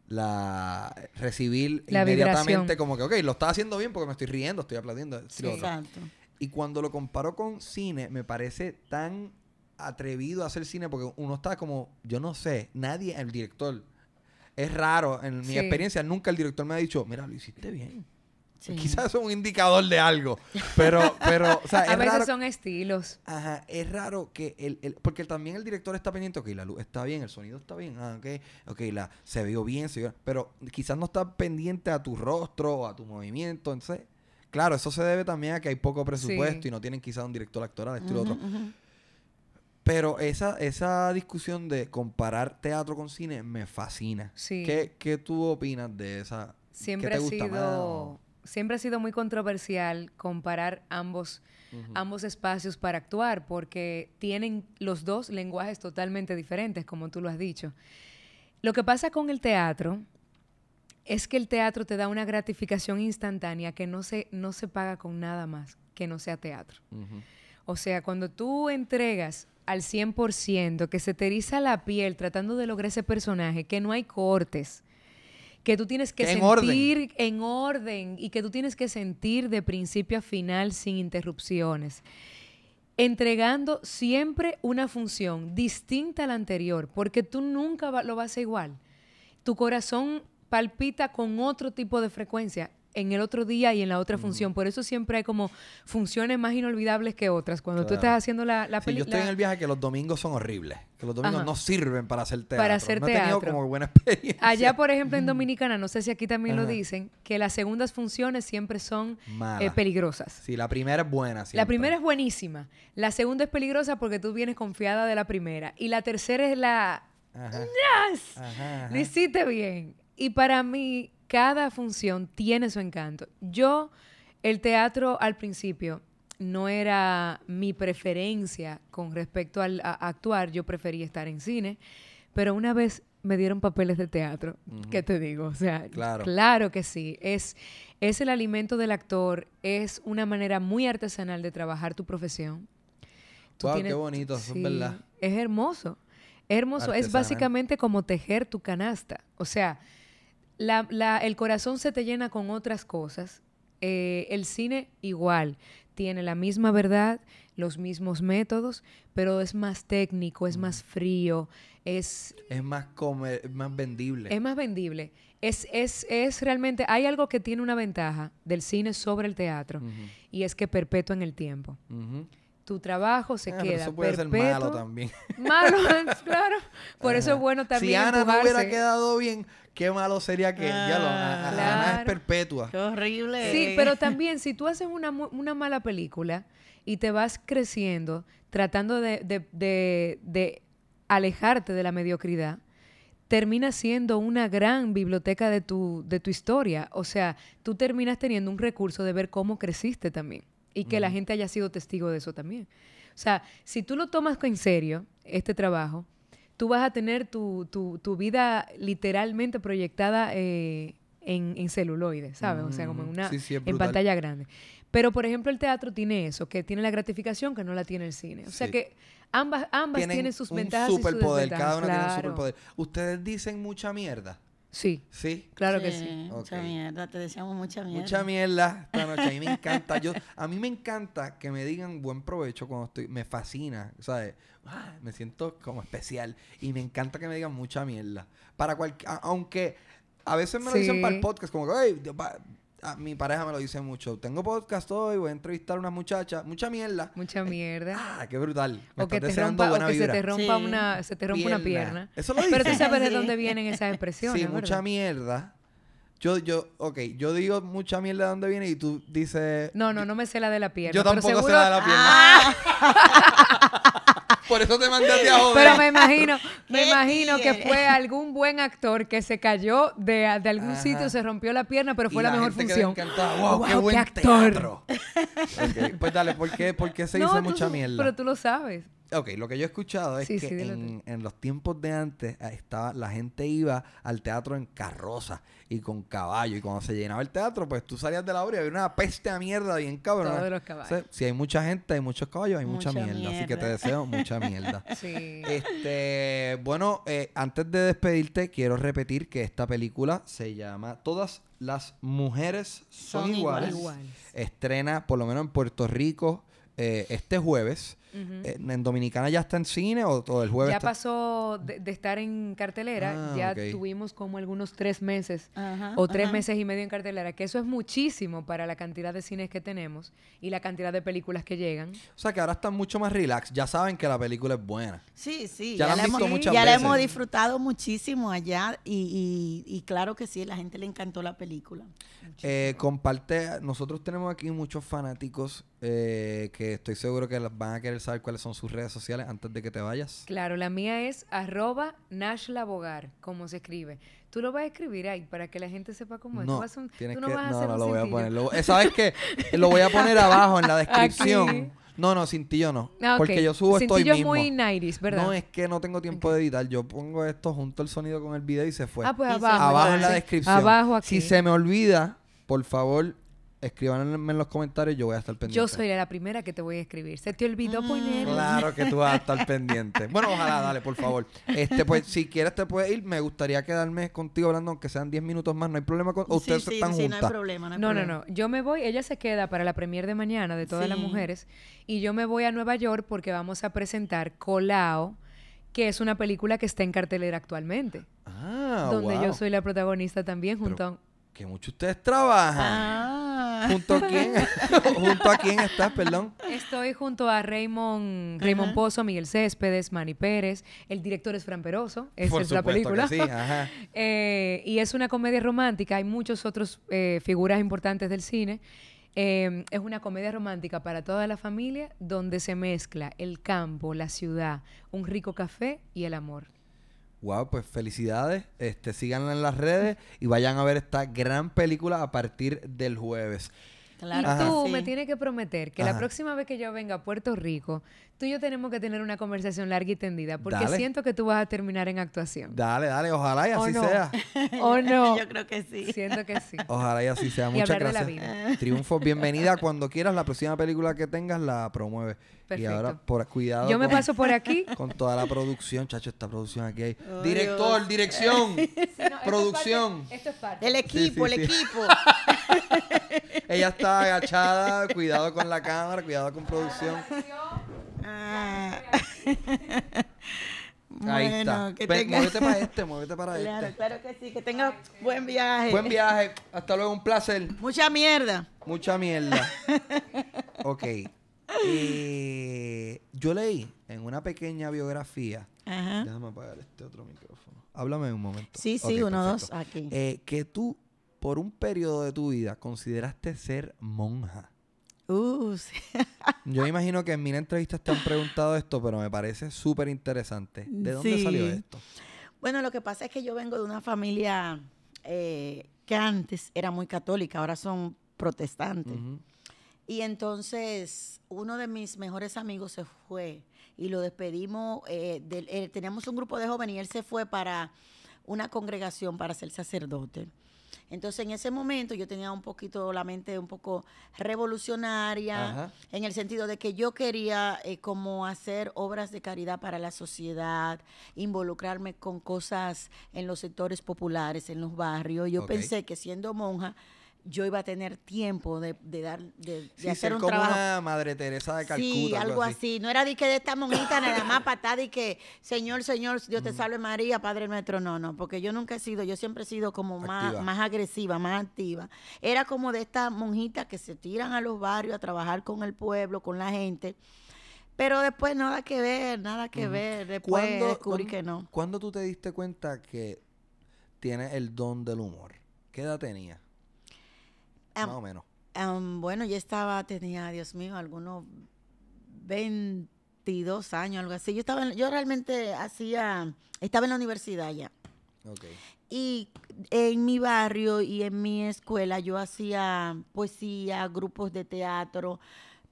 la recibir La inmediatamente vibración. como que, ok, lo está haciendo bien porque me estoy riendo, estoy aplaudiendo. Exacto. Y cuando lo comparo con cine, me parece tan atrevido a hacer cine porque uno está como, yo no sé, nadie, el director. Es raro, en mi Sí. experiencia, nunca el director me ha dicho, mira, lo hiciste bien. Sí. Quizás es un indicador de algo, pero, pero, o sea, [LAUGHS] A es veces raro. son estilos. Ajá, es raro que el, el- porque también el director está pendiente, ok, la luz está bien, el sonido está bien, ah, ok, ok, la, se vio bien, se vio, pero quizás no está pendiente a tu rostro o a tu movimiento, entonces, claro, eso se debe también a que hay poco presupuesto Sí. y no tienen quizás un director actoral, esto y lo otro. Pero esa, esa discusión de comparar teatro con cine me fascina. Sí. ¿Qué, qué tú opinas de esa? Siempre ¿Qué te ha gusta sido siempre ha sido muy controversial comparar ambos ambos espacios para actuar porque tienen los dos lenguajes totalmente diferentes, como tú lo has dicho. Lo que pasa con el teatro es que el teatro te da una gratificación instantánea que no se, no se paga con nada más que no sea teatro. O sea, cuando tú entregas al 100%, que se te eriza la piel tratando de lograr ese personaje, que no hay cortes, que tú tienes que Que en sentir orden. en orden y que tú tienes que sentir de principio a final sin interrupciones. Entregando siempre una función distinta a la anterior, porque tú nunca va- lo vas a igual. Tu corazón palpita con otro tipo de frecuencia en el otro día y en la otra función. Por eso siempre hay como funciones más inolvidables que otras. Cuando tú estás haciendo la, la Sí, yo película... estoy en el viaje que los domingos son horribles. Que los domingos Ajá. no sirven para hacer teatro. Para hacer no he tenido teatro. como buena [LAUGHS] experiencia. Allá, por ejemplo, en Dominicana, no sé si aquí también lo dicen, que las segundas funciones siempre son eh, peligrosas. Sí, la primera es buena. La siempre. primera es buenísima. La segunda es peligrosa porque tú vienes confiada de la primera. Y la tercera es la... Ajá. ¡Yes! Lo hiciste bien. Y para mí, cada función tiene su encanto. Yo, el teatro al principio no era mi preferencia con respecto al, a, a actuar. Yo prefería estar en cine. Pero una vez me dieron papeles de teatro. ¿Qué te digo? O sea, Claro. claro que sí. Es, es el alimento del actor. Es una manera muy artesanal de trabajar tu profesión. Tú Guau, tienes- qué bonito, es verdad. Es hermoso. Es hermoso. Es básicamente como tejer tu canasta. O sea, la- la- el corazón se te llena con otras cosas. Eh, el cine igual. Tiene la misma verdad, los mismos métodos, pero es más técnico, es más frío, es, Es más, come, es más vendible. es más vendible. Es, es, es realmente, hay algo que tiene una ventaja del cine sobre el teatro y es que perpetúa en el tiempo. Tu trabajo se Ah, pero queda eso puede ser perpetuo. malo también. Malo, [LAUGHS] claro. Por eso es bueno también Si Ana no empujarse. hubiera quedado bien, qué malo sería que ya lo, a- a- Ana es perpetua. Qué horrible. Sí, pero también si tú haces una, una mala película y te vas creciendo tratando de, de- de- de alejarte de la mediocridad, termina siendo una gran biblioteca de tu, de tu historia. O sea, tú terminas teniendo un recurso de ver cómo creciste también y que la gente haya sido testigo de eso también. O sea, si tú lo tomas en serio, este trabajo, tú vas a tener tu, tu- tu vida literalmente proyectada eh, en, en celuloide, ¿sabes? O sea, como en Ujú. una Sí, sí, es en pantalla grande. Pero, por ejemplo, el teatro tiene eso, que tiene la gratificación que no la tiene el cine. O sea Sí. que ambas, ambas tienen, sus un ventajas y sus cada una tiene un Claro. superpoder. Ustedes dicen mucha mierda. Sí, Sí. claro que sí. Mucha mierda, te deseamos mucha mierda. Mucha mierda esta noche. A mí me encanta. Yo, a mí me encanta que me digan buen provecho cuando estoy. Me fascina. ¿Sabes? Ah, me siento como especial. Y me encanta que me digan mucha mierda. Para cual, a- aunque a veces me lo dicen para el podcast, como que, "Ey, yo pa- a mi pareja me lo dice mucho. Tengo podcast hoy, voy a entrevistar a una muchacha. Mucha mierda. Mucha mierda. Ah, qué brutal. Me o que, te rompa, o se te rompa Sí. una, se te rompa una Pierna. Eso lo Pero tú sabes de dónde vienen esas expresiones, Sí, mucha ¿verdad? mierda. Yo, yo, ok, yo digo mucha mierda de dónde viene y tú dices. No, no, no me sé la de la pierna. Yo pero tampoco seguro- sé la de la pierna. [LAUGHS] Por eso te mandé a joder. Pero me imagino, [LAUGHS] me ¿Qué imagino que fue algún buen actor que se cayó de, de algún Ajá. sitio, se rompió la pierna, pero Y fue la, mejor función. encantada. Wow, qué Wow, buen actor. Pues dale, ¿por qué, por qué se No, tú- mucha mierda? Pero tú lo sabes. ok, lo que yo he escuchado es Sí, que sí, dilo en, en los tiempos de antes ah, estaba, la gente iba al teatro en carroza y con caballo. Y cuando se llenaba el teatro, pues tú salías de la obra y había una peste a mierda bien cabrón. Todos los caballos. Entonces, si hay mucha gente, hay muchos caballos, hay mucha, Mucha mierda. Así que te deseo mucha mierda. [LAUGHS] Sí. Este, bueno, eh, antes de despedirte, quiero repetir que esta película se llama Todas las mujeres son, Son iguales. iguales. Estrena, por lo menos en Puerto Rico, eh, este jueves. Eh, ¿En Dominicana ya está en cine o todo el jueves? ya está- pasó de, de estar en cartelera, Ah, ya tuvimos como algunos tres meses o tres meses y medio en cartelera, que eso es muchísimo para la cantidad de cines que tenemos y la cantidad de películas que llegan. O sea que ahora están mucho más relax. Ya saben que la película es buena. Sí, sí. Ya la han la visto hemos, muchas ya la hemos disfrutado muchísimo allá y, y- y claro que sí, la gente le encantó la película. Eh, comparte, nosotros tenemos aquí muchos fanáticos eh, que estoy seguro que las van a querer saber cuáles son sus redes sociales antes de que te vayas. Claro, la mía es arroba nashlabogar, como se escribe. Tú lo vas a escribir ahí para que la gente sepa cómo es. Tú No, vas a un- tienes tú no que, vas a no, hacer no un lo voy a cintillo. poner. Lo- eh, ¿Sabes qué? [LAUGHS] Lo voy a poner abajo en la descripción. Aquí. No, no, cintillo no. Ah. Porque yo subo esto hoy Cintillo mismo. muy 90s, ¿verdad? No, es que no tengo tiempo de editar. Yo pongo esto junto al sonido con el video y se fue. Ah, pues abajo. abajo en la descripción. Abajo aquí. Si se me olvida, por favor, escríbanme en los comentarios. Yo voy a estar pendiente. Yo soy la primera que te voy a escribir. Se te olvidó ponerlo. Claro que tú vas a estar [LAUGHS] pendiente. Bueno, ojalá, dale, por favor. Este, pues, si quieres te puedes ir. Me gustaría quedarme contigo hablando, aunque sean 10 minutos más. No hay problema con... o Ustedes sí, están sí, no hay juntas. problema. No, hay No, no, problema. no. Yo me voy, ella se queda para la premier de mañana de todas las mujeres y yo me voy a Nueva York porque vamos a presentar Colao, que es una película que está en cartelera actualmente, Ah, donde yo soy la protagonista también junto Pero- a... Que mucho ustedes trabajan. Ah. ¿Junto a quién? [LAUGHS] ¿Junto a quién estás, perdón? Estoy junto a Raymond, Raymond Ajá. Pozo, Miguel Céspedes, Manny Pérez, el director es Fran Peroso, esa Por es la que película. sí, ajá. [LAUGHS] Eh, y es una comedia romántica, hay muchos otros eh, figuras importantes del cine. Eh, es una comedia romántica para toda la familia donde se mezcla el campo, la ciudad, un rico café y el amor. Wow, pues felicidades. Este, síganla en las redes y vayan a ver esta gran película a partir del jueves. Claro y tú sí. me tienes que prometer que Ajá. la próxima vez que yo venga a Puerto Rico, tú y yo tenemos que tener una conversación larga y tendida, porque Dale. siento que tú vas a terminar en actuación. Dale, dale, ojalá y ¿O así no? sea. ¿O [LAUGHS] no? Yo creo que sí. Siento que sí. Ojalá y así sea. Y Muchas hablar de la gracias. Triunfos, bienvenida cuando quieras. La próxima película que tengas la promueve. Y Perfecto. ahora, por cuidado. Yo me con- paso por aquí. [LAUGHS] Con toda la producción, chacho, esta producción aquí hay. Oh, Director, Dios. dirección, [LAUGHS] producción. Esto es parte. El equipo, sí, el sí. equipo. [LAUGHS] Ella está agachada, cuidado con la cámara, cuidado con producción. Ah. Ahí Bueno, está. que tenga- Muévete para este, muévete para Claro, este. claro que sí. Que tenga buen viaje. Buen viaje. Hasta luego, un placer. Mucha mierda. Mucha mierda. Ok. Eh, yo leí en una pequeña biografía. Ajá. Déjame apagar este otro micrófono. Háblame un momento. Sí, sí, uno, perfecto. dos, aquí. Eh, que tú, por un periodo de tu vida, consideraste ser monja. Uh, [LAUGHS] sí. Yo imagino que en mil entrevistas te han preguntado esto, pero me parece súper interesante. ¿De dónde Sí. salió esto? Bueno, lo que pasa es que yo vengo de una familia eh, que antes era muy católica, ahora son protestantes. Ujú. Y entonces uno de mis mejores amigos se fue y lo despedimos. eh, eh, teníamos un grupo de jóvenes y él se fue para una congregación para ser sacerdote. Entonces en ese momento yo tenía un poquito la mente un poco revolucionaria Ajá. en el sentido de que yo quería eh, como hacer obras de caridad para la sociedad, involucrarme con cosas en los sectores populares, en los barrios. Yo pensé que siendo monja yo iba a tener tiempo de, de dar de, de Sí, hacer ser un como trabajo una Madre Teresa de Calcuta. Sí, algo así. No era de que de esta monjita nada [LAUGHS] más patada y que, Señor, Señor, Dios te salve María, Padre nuestro. No, no, porque yo nunca he sido, yo siempre he sido como más, Activa. más agresiva, más activa. Era como de estas monjitas que se tiran a los barrios a trabajar con el pueblo, con la gente. Pero después nada que ver, nada que ver. Después ¿Cuándo- descubrí cuándo- que no. ¿Cuándo tú te diste cuenta que tienes el don del humor? ¿Qué edad tenías? Ah, Más o menos. Am, bueno, yo estaba, tenía, Dios mío, algunos 22 años, algo así. Yo estaba, en- yo realmente hacía, estaba en la universidad ya. Ok. Y en mi barrio y en mi escuela yo hacía poesía, grupos de teatro,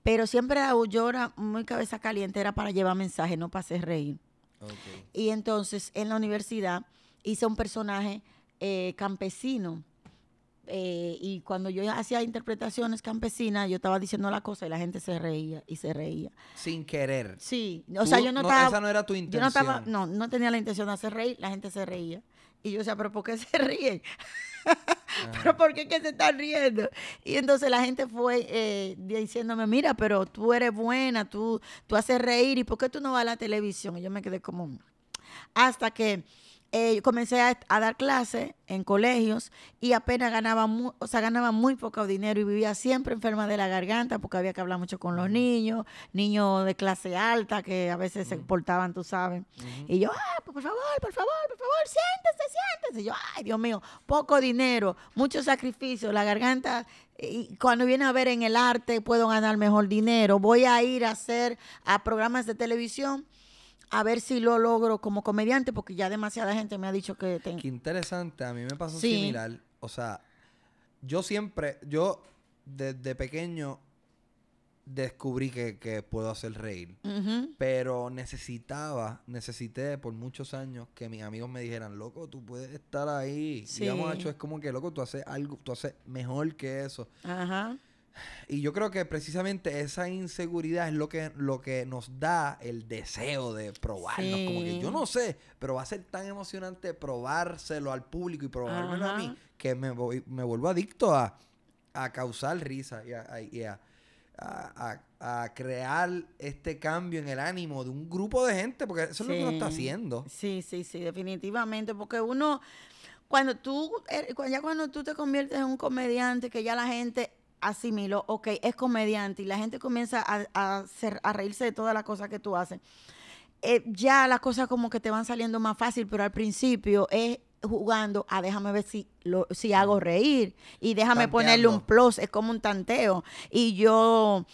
Pero siempre yo era muy cabeza caliente, era para llevar mensajes, no para hacer reír. Ok. Y entonces en la universidad hice un personaje eh, campesino. Eh, y cuando yo hacía interpretaciones campesinas, yo estaba diciendo la cosa y la gente se reía y se reía. Sin querer. Sí, o sea, yo no, no, estaba... esa no era tu Yo no intención. estaba, no, no tenía la intención de hacer reír, la gente se reía. Y yo decía, pero ¿por qué se [LAUGHS] ríen? [LAUGHS] pero ¿por qué que se están riendo? Y entonces la gente fue eh, diciéndome, mira, pero tú eres buena, tú, tú haces reír, ¿y por qué tú no vas a la televisión? Y yo me quedé como... Hasta que eh, comencé a, a dar clases en colegios y apenas ganaba, mu- o sea, ganaba muy poco dinero y vivía siempre enferma de la garganta porque había que hablar mucho con los niños, niños de clase alta que a veces se portaban, tú sabes. Y yo, ah, pues, por favor, por favor, por favor, siéntese, siéntese. Y yo, ay, Dios mío, poco dinero, mucho sacrificio, la garganta. Y cuando viene a ver en el arte puedo ganar mejor dinero. Voy a ir a hacer a programas de televisión a ver si lo logro como comediante porque ya demasiada gente me ha dicho que tengo. Qué interesante, a mí me pasó Sí. similar. O sea, yo siempre, yo desde pequeño descubrí que, que puedo hacer reír. Pero necesitaba, necesité por muchos años que mis amigos me dijeran, loco, tú puedes estar ahí. Sí. Digamos, hecho, es como que, loco, tú haces algo, tú haces mejor que eso. Ajá. Y yo creo que precisamente esa inseguridad es lo que, lo que nos da el deseo de probarnos. Como que yo no sé, pero va a ser tan emocionante probárselo al público y probármelo a mí que me, voy, me vuelvo adicto a, a causar risa y, a, a- y a- crear este cambio en el ánimo de un grupo de gente, porque eso es lo que uno está haciendo. Sí, sí, sí, definitivamente, porque uno, cuando tú, eh, ya cuando tú te conviertes en un comediante, que ya la gente asimiló, ok, es comediante, y la gente comienza a, a, hacer- a reírse de todas las cosas que tú haces, eh, ya las cosas como que te van saliendo más fácil, pero al principio es jugando a déjame ver si lo, si hago reír y déjame ponerle un plus, es como un tanteo. Y yo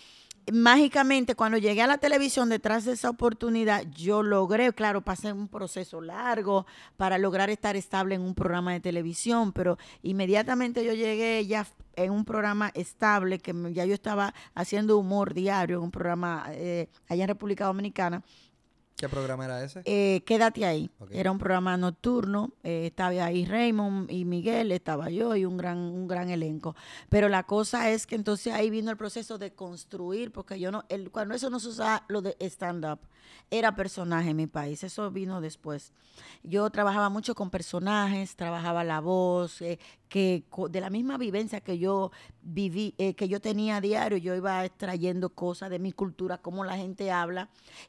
mágicamente cuando llegué a la televisión detrás de esa oportunidad, yo logré, claro, pasé un proceso largo para lograr estar estable en un programa de televisión, pero inmediatamente yo llegué ya en un programa estable, que ya yo estaba haciendo humor diario en un programa eh, allá en República Dominicana. ¿Qué programa era ese? Eh, quédate ahí. Era un programa nocturno. eh, estaba ahí Raymond y Miguel, estaba yo y un gran, un gran elenco. Pero la cosa es que entonces ahí vino el proceso de construir, porque yo no, el, cuando eso no se usaba lo de stand-up, era personaje en mi país. Eso vino después. Yo trabajaba mucho con personajes, trabajaba la voz, eh, que de la misma vivencia que yo viví, eh, que yo tenía a diario, yo iba extrayendo cosas de mi cultura, cómo la gente habla,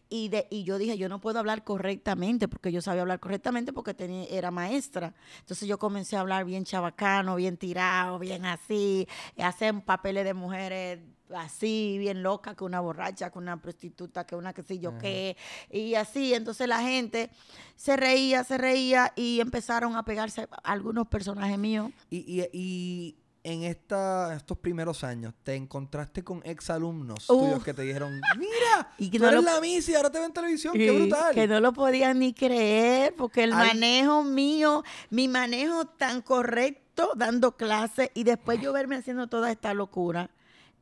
y, de, y yo dije, yo no puedo hablar correctamente, porque yo sabía hablar correctamente porque tenía, era maestra. Entonces yo comencé a hablar bien chabacano, bien tirado, bien así, hacer papeles de mujeres así, bien loca, que una borracha, que una prostituta, que una que sé yo qué, y así. Entonces la gente se reía, se reía, y empezaron a pegarse algunos personajes míos. Y, y, y en esta, estos primeros años, ¿te encontraste con exalumnos Uf. tuyos que te dijeron, mira, [LAUGHS] Y que tú no eres lo- la Missy, ahora te ven en televisión, qué brutal. Que no lo podían ni creer, porque el Ay. manejo mío, mi manejo tan correcto, dando clases, y después yo verme haciendo toda esta locura,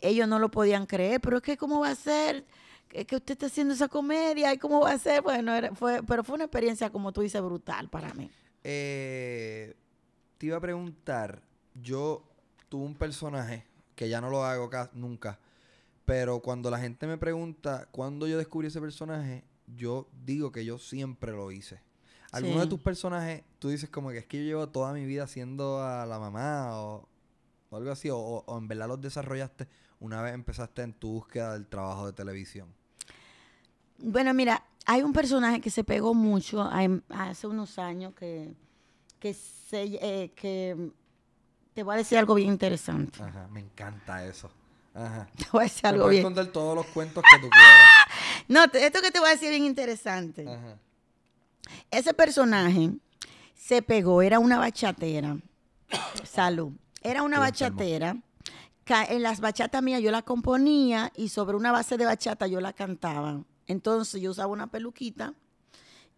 ellos no lo podían creer, pero es que cómo va a ser que, que usted está haciendo esa comedia y cómo va a ser, bueno, era- fue, pero fue una experiencia, como tú dices, brutal para mí. Eh, te iba a preguntar, yo tuve un personaje que ya no lo hago ca- nunca, pero cuando la gente me pregunta cuándo yo descubrí ese personaje, yo digo que yo siempre lo hice. ¿Alguno de tus personajes, tú dices como que es que yo llevo toda mi vida haciendo a la mamá o, o algo así, o- o en verdad los desarrollaste una vez empezaste en tu búsqueda del trabajo de televisión? Bueno, mira, hay un personaje que se pegó mucho hay- hace unos años que, que, se, eh, que te voy a decir algo bien interesante. Ajá, me encanta eso. Ajá. [LAUGHS] Te voy a decir algo bien. contar todos los cuentos que tú quieras. [LAUGHS] No, te- esto que te voy a decir bien interesante. Ajá. Ese personaje se pegó, era una bachatera. [COUGHS] Salud. Era una bachatera. En las bachatas mías yo la componía y sobre una base de bachata yo la cantaba. Entonces yo usaba una peluquita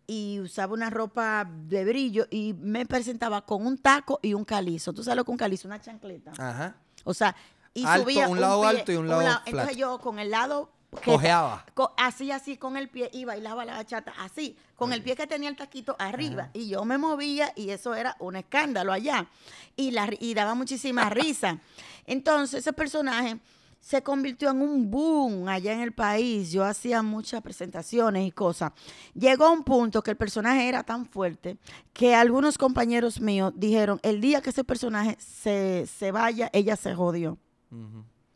y usaba una ropa de brillo y me presentaba con un taco y un calizo. ¿Tú sabes lo que un calizo? Una chancleta. Ajá. O sea, y Alto, subía un lado pie, alto y un lado flat. Entonces yo con el lado Cojeaba. co- así así con el pie y bailaba la bachata así, con el pie que tenía el taquito arriba y yo me movía y eso era un escándalo allá y la y daba muchísima risa. [LAUGHS] Entonces ese personaje se convirtió en un boom allá en el país. Yo hacía muchas presentaciones y cosas. Llegó a un punto que el personaje era tan fuerte que algunos compañeros míos dijeron, el día que ese personaje se, se vaya, ella se jodió.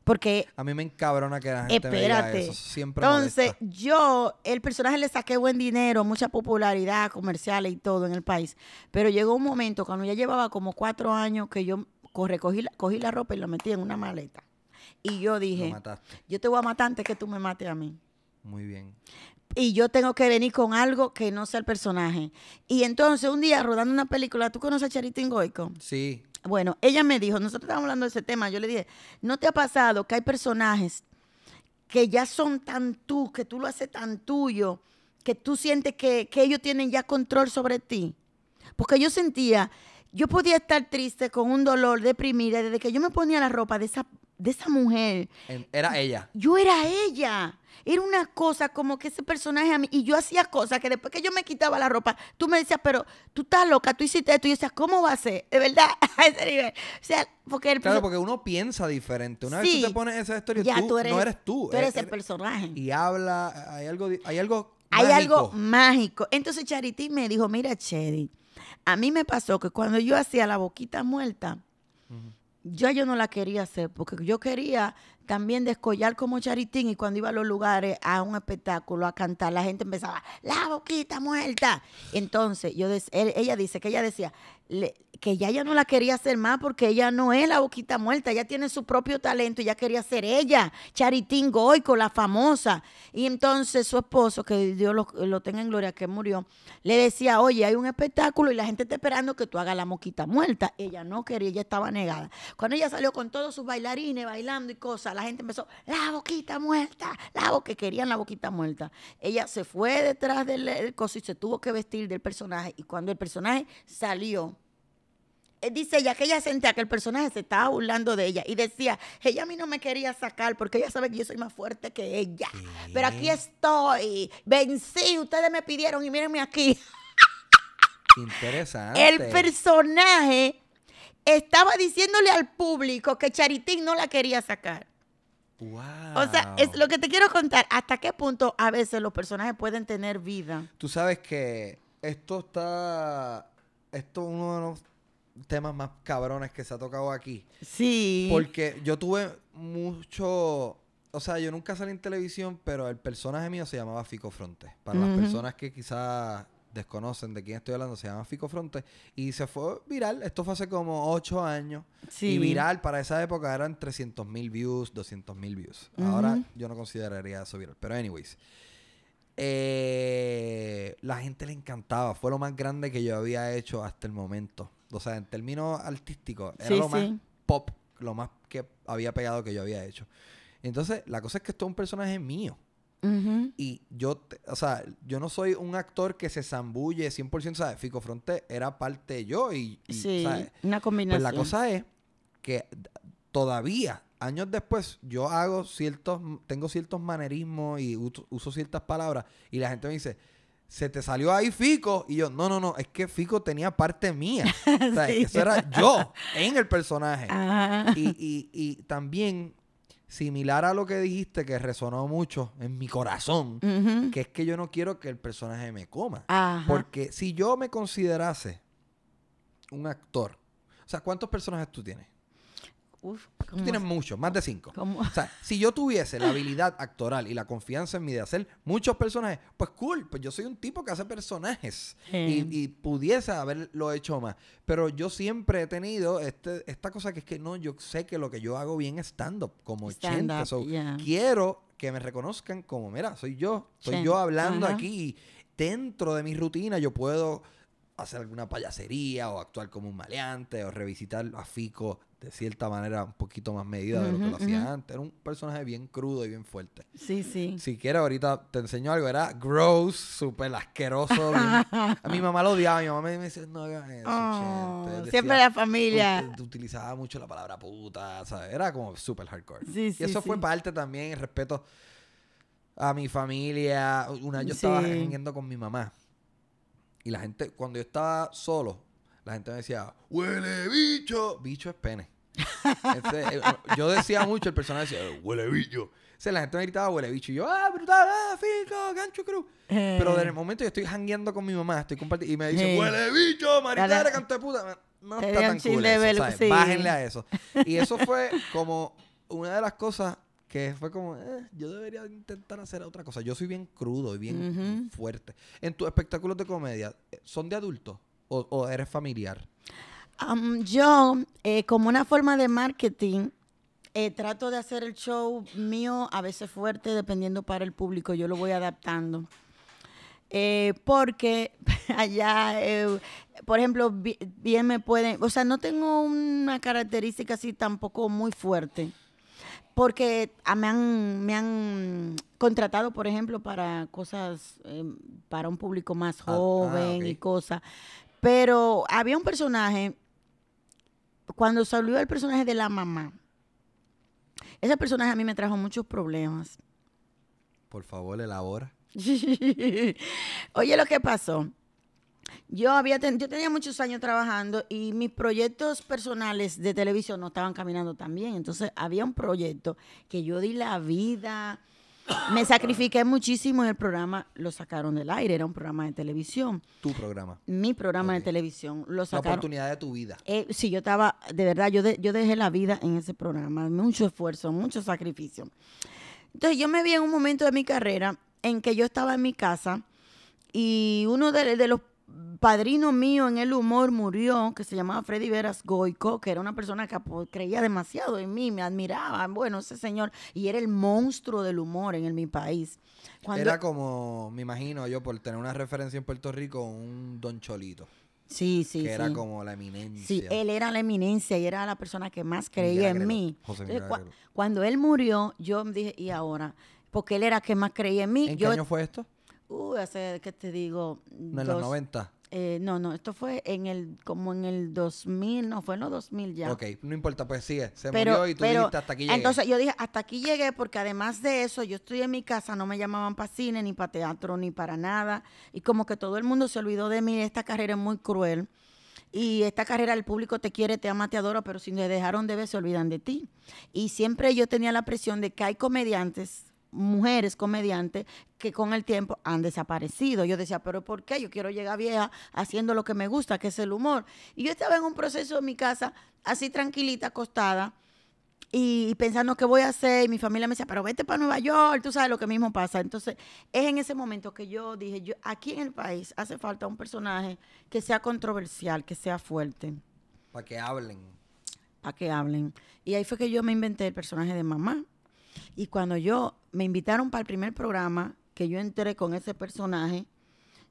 Porque A mí me encabrona que la gente me diga Espérate. eso. Siempre entonces, molesta. yo, el personaje le saqué buen dinero, mucha popularidad comercial y todo en el país. Pero llegó un momento, cuando ya llevaba como cuatro años, que yo co- recogí la, cogí la ropa y la metí en una maleta. Y yo dije, yo te voy a matar antes que tú me mates a mí. Muy bien. Y yo tengo que venir con algo que no sea el personaje. Y entonces, un día, rodando una película, ¿tú conoces a Charitín Goico? Sí. Bueno, ella me dijo, nosotros estábamos hablando de ese tema, yo le dije, ¿no te ha pasado que hay personajes que ya son tan tú, que tú lo haces tan tuyo, que tú sientes que, que ellos tienen ya control sobre ti? Porque yo sentía, yo podía estar triste con un dolor, deprimida, desde que yo me ponía la ropa de esa, de esa mujer, era ella. yo era ella. Era una cosa como que ese personaje a mí, y yo hacía cosas que después que yo me quitaba la ropa, tú me decías, pero tú estás loca, tú hiciste esto, y yo decía, ¿cómo va a ser? De verdad, [LAUGHS] a ese nivel. O sea, porque el Claro, porque uno piensa diferente. Una vez Sí. tú te pones esa historia, ya tú, tú eres, no eres tú. Tú eres el personaje. Y habla, hay algo, hay algo Hay mágico. algo mágico. Entonces Charity me dijo, mira, Chedi, a mí me pasó que cuando yo hacía la boquita muerta, yo, yo no la quería hacer porque yo quería también descollar como Charitín y cuando iba a los lugares a un espectáculo a cantar, la gente empezaba, la boquita muerta. Entonces, yo ella dice que ella decía que ya ella no la quería hacer más porque ella no es la boquita muerta, ella tiene su propio talento y ya quería ser ella, Charitín Goico, la famosa. Y entonces su esposo, que Dios lo, lo tenga en gloria, que murió, le decía, oye, hay un espectáculo y la gente está esperando que tú hagas la moquita muerta. Ella no quería, ella estaba negada. Cuando ella salió con todos sus bailarines bailando y cosas, la gente empezó, la boquita muerta, la boca, que querían la boquita muerta. Ella se fue detrás del, del coso y se tuvo que vestir del personaje. Y cuando el personaje salió, eh, dice ella que ella sentía que el personaje se estaba burlando de ella y decía, ella a mí no me quería sacar porque ella sabe que yo soy más fuerte que ella. Pero aquí estoy, vencí, ustedes me pidieron y mírenme aquí. Interesante. El personaje estaba diciéndole al público que Charitín no la quería sacar. Wow. O sea, es lo que te quiero contar, hasta qué punto a veces los personajes pueden tener vida. Tú sabes que esto está. Esto es uno de los temas más cabrones que se ha tocado aquí. Sí. Porque yo tuve mucho. O sea, yo nunca salí en televisión, pero el personaje mío se llamaba Fico Fronte. Para las personas que quizás desconocen de quién estoy hablando, se llama Fico Fronte. Y se fue viral. Esto fue hace como ocho años. Sí. Y viral para esa época eran 300 mil views, 200 mil views. Ahora yo no consideraría eso viral. Pero, anyways. eh, la gente le encantaba. Fue lo más grande que yo había hecho hasta el momento. O sea, en términos artísticos, era Sí, lo más pop, lo más que había pegado que yo había hecho. Entonces, la cosa es que esto es un personaje mío. Y yo, te- o sea, yo no soy un actor que se zambulle 100%, ¿sabes? Fico Fronte era parte de yo y, y, Sí, ¿sabes? una combinación. Pues la cosa es que todavía, años después, yo hago ciertos, tengo ciertos manerismos y uso, uso ciertas palabras y la gente me dice, se te salió ahí Fico. Y yo, no, no, no, es que Fico tenía parte mía. [LAUGHS] O sea, Sí. Eso era yo en el personaje. Ajá. Y, y, y también, similar a lo que dijiste, que resonó mucho en mi corazón, que es que yo no quiero que el personaje me coma. Ajá. Porque si yo me considerase un actor, o sea, ¿cuántos personajes tú tienes? Uf, Tú ¿cómo tienes muchos, más de cinco. cómo? O sea, si yo tuviese la habilidad actoral y la confianza en mí de hacer muchos personajes, pues cool, pues yo soy un tipo que hace personajes Sí. y, y pudiese haberlo hecho más. Pero yo siempre he tenido este, esta cosa que es que no, yo sé que lo que yo hago bien es stand-up, como Stand Chente. up, So, yeah. Quiero que me reconozcan como, mira, soy yo, soy yo hablando aquí. Dentro de mi rutina yo puedo hacer alguna payasería o actuar como un maleante o revisitar a Fico de cierta manera un poquito más medida de lo que lo hacía antes. Era un personaje bien crudo y bien fuerte. Sí, sí. Si quieres, ahorita te enseño algo. Era gross, súper asqueroso. bien- [LAUGHS] A mi mamá lo odiaba. Mi mamá me dice, no hagas eso, Oh, Chente". Decía- siempre la familia. ut- utilizaba mucho la palabra puta, ¿sabes? Era como súper hardcore. Sí, sí, y eso fue parte también, el respeto a mi familia. Una vez yo estaba jangueando con mi mamá. Y la gente, cuando yo estaba solo, la gente me decía, huele bicho. Bicho es pene. Entonces, eh, [LAUGHS] yo decía mucho, el personaje decía, huele bicho. Entonces, la gente me gritaba huele bicho. Y yo, ah, brutal, ah, fico, gancho cruz. Pero en el momento yo estoy jangueando con mi mamá, estoy compartiendo, y me dice, Sí. huele bicho, maricara, Dale. canto de puta. No Te está tan cool eso. Bájenle a eso. Y eso fue como una de las cosas que fue como, eh, yo debería intentar hacer otra cosa. Yo soy bien crudo y bien fuerte. En tus espectáculos de comedia, ¿son de adultos o, o eres familiar? Am, yo, eh, como una forma de marketing, eh, trato de hacer el show mío a veces fuerte, dependiendo para el público. Yo lo voy adaptando. Eh, porque [LAUGHS] allá, por ejemplo, bi- bien me pueden, o sea, no tengo una característica así tampoco muy fuerte. Porque me han, me han contratado, por ejemplo, para cosas, eh, para un público más Ah, ah, joven y cosas. Pero había un personaje, cuando salió el personaje de la mamá, ese personaje a mí me trajo muchos problemas. Por favor, elabora. [LAUGHS] Oye, lo que pasó. Yo había ten- yo tenía muchos años trabajando y mis proyectos personales de televisión no estaban caminando tan bien. Entonces había un proyecto que yo di la vida, me sacrifiqué muchísimo y el programa lo sacaron del aire. Era un programa de televisión. Tu programa. Mi programa de televisión lo La sacaron. oportunidad de tu vida. Eh, sí, yo estaba, de verdad, yo, de- yo dejé la vida en ese programa, mucho esfuerzo, mucho sacrificio. Entonces yo me vi en un momento de mi carrera en que yo estaba en mi casa y uno de, de los padrinos míos en el humor murió, que se llamaba Freddy Veras Goico, que era una persona que creía demasiado en mí, me admiraba, bueno, ese señor, y era el monstruo del humor en el- mi país. Cuando, Era como, me imagino yo, por tener una referencia en Puerto Rico, un Don Cholito. sí, sí, que era sí. como la eminencia. Sí, él era la eminencia y era la persona que más creía en mí. José Entonces, cuando él murió, yo me dije, ¿y ahora? Porque él era el que más creía en mí. ¿En yo, qué año fue esto? Uy, hace, ¿qué te digo? No, en los 90. eh, no, no, esto fue en el, como en el 2000, no, fue en los 2000 ya. Ok, no importa, pues sigue. Se Pero, murió y tú pero, dijiste hasta aquí llegué. entonces yo dije, hasta aquí llegué porque además de eso, yo estoy en mi casa, no me llamaban para cine, ni para teatro, ni para nada. Y como que todo el mundo se olvidó de mí, esta carrera es muy cruel. Y esta carrera el público te quiere, te ama, te adora, pero si te dejaron de ver, se olvidan de ti. Y siempre yo tenía la presión de que hay comediantes, mujeres comediantes, que con el tiempo han desaparecido. Yo decía, pero ¿por qué? Yo quiero llegar vieja haciendo lo que me gusta, que es el humor. Y yo estaba en un proceso en mi casa, así tranquilita, acostada, y pensando qué voy a hacer, y mi familia me decía, pero vete para Nueva York, tú sabes lo que mismo pasa. Entonces, es en ese momento que yo dije, yo, aquí en el país hace falta un personaje que sea controversial, que sea fuerte, Para que hablen. para que hablen. Y ahí fue que yo me inventé el personaje de mamá. Y cuando yo me invitaron para el primer programa, que yo entré con ese personaje,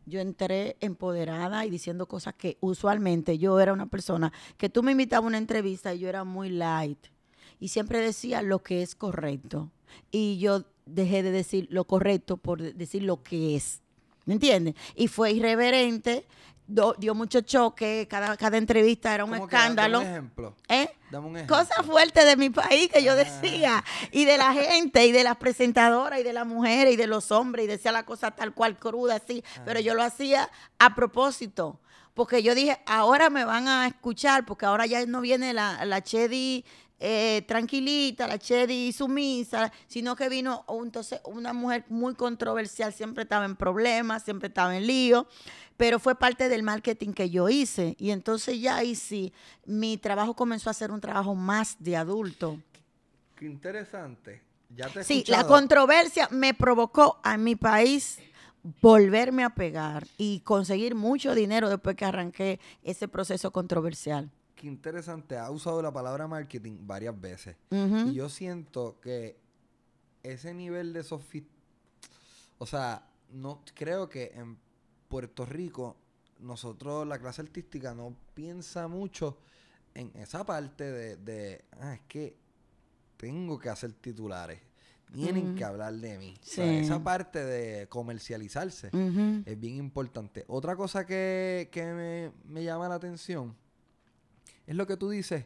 yo entré empoderada y diciendo cosas que usualmente yo era una persona que tú me invitabas a una entrevista y yo era muy light y siempre decía lo que es correcto. Y yo dejé de decir lo correcto por de- decir lo que es. ¿Me entiendes? Y fue irreverente, do- dio mucho choque, cada, cada entrevista era un ¿Cómo que? Dame escándalo. un ejemplo. ¿Eh? Dame un ejemplo. Cosas fuertes de mi país que yo Ah. decía, y de la gente, y de las presentadoras, y de las mujeres, y de los hombres, y decía la cosa tal cual cruda, así, pero yo lo hacía a propósito, porque yo dije, ahora me van a escuchar, porque ahora ya no viene la, la Chedi eh, tranquilita, la Chedi sumisa, sino que vino entonces una mujer muy controversial, siempre estaba en problemas, siempre estaba en lío, pero fue parte del marketing que yo hice. Y entonces ya ahí sí, mi trabajo comenzó a ser un trabajo más de adulto. Qué interesante. Ya te he Sí, la controversia me provocó a mi país volverme a pegar y conseguir mucho dinero después que arranqué ese proceso controversial. Qué interesante. Ha usado la palabra marketing varias veces. Y yo siento que ese nivel de sofi... O sea, no creo que en Puerto Rico nosotros, la clase artística, no piensa mucho en esa parte de, de, ah, es que tengo que hacer titulares. Tienen que hablar de mí. O sea, Sí. esa parte de comercializarse es bien importante. Otra cosa que, que me, me llama la atención es lo que tú dices,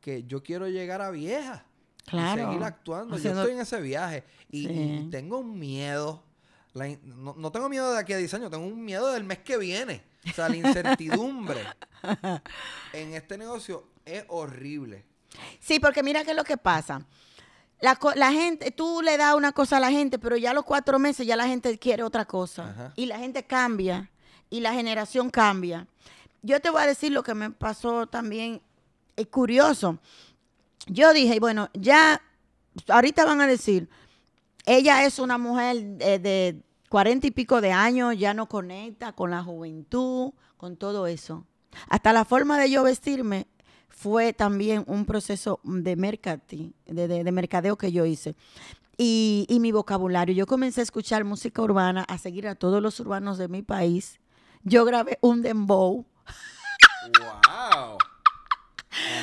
que yo quiero llegar a vieja. Claro. Y seguir actuando. Yo estoy en ese viaje y, Sí. y tengo un miedo. La in- no, no tengo miedo de aquí a 10 años, tengo un miedo del mes que viene. O sea, la incertidumbre [LAUGHS] en este negocio es horrible. Sí, porque mira qué es lo que pasa. La, la gente, tú le das una cosa a la gente, pero ya a los cuatro meses ya la gente quiere otra cosa. Ajá. Y la gente cambia y la generación cambia. Yo te voy a decir lo que me pasó también. Es curioso. Yo dije, bueno, ya, ahorita van a decir, ella es una mujer de, cuarenta y pico de años, ya no conecta con la juventud, con todo eso. Hasta la forma de yo vestirme fue también un proceso de mercati, de, de- de mercadeo que yo hice. Y, y mi vocabulario. Yo comencé a escuchar música urbana, a seguir a todos los urbanos de mi país. Yo grabé un dembow. ¡Wow!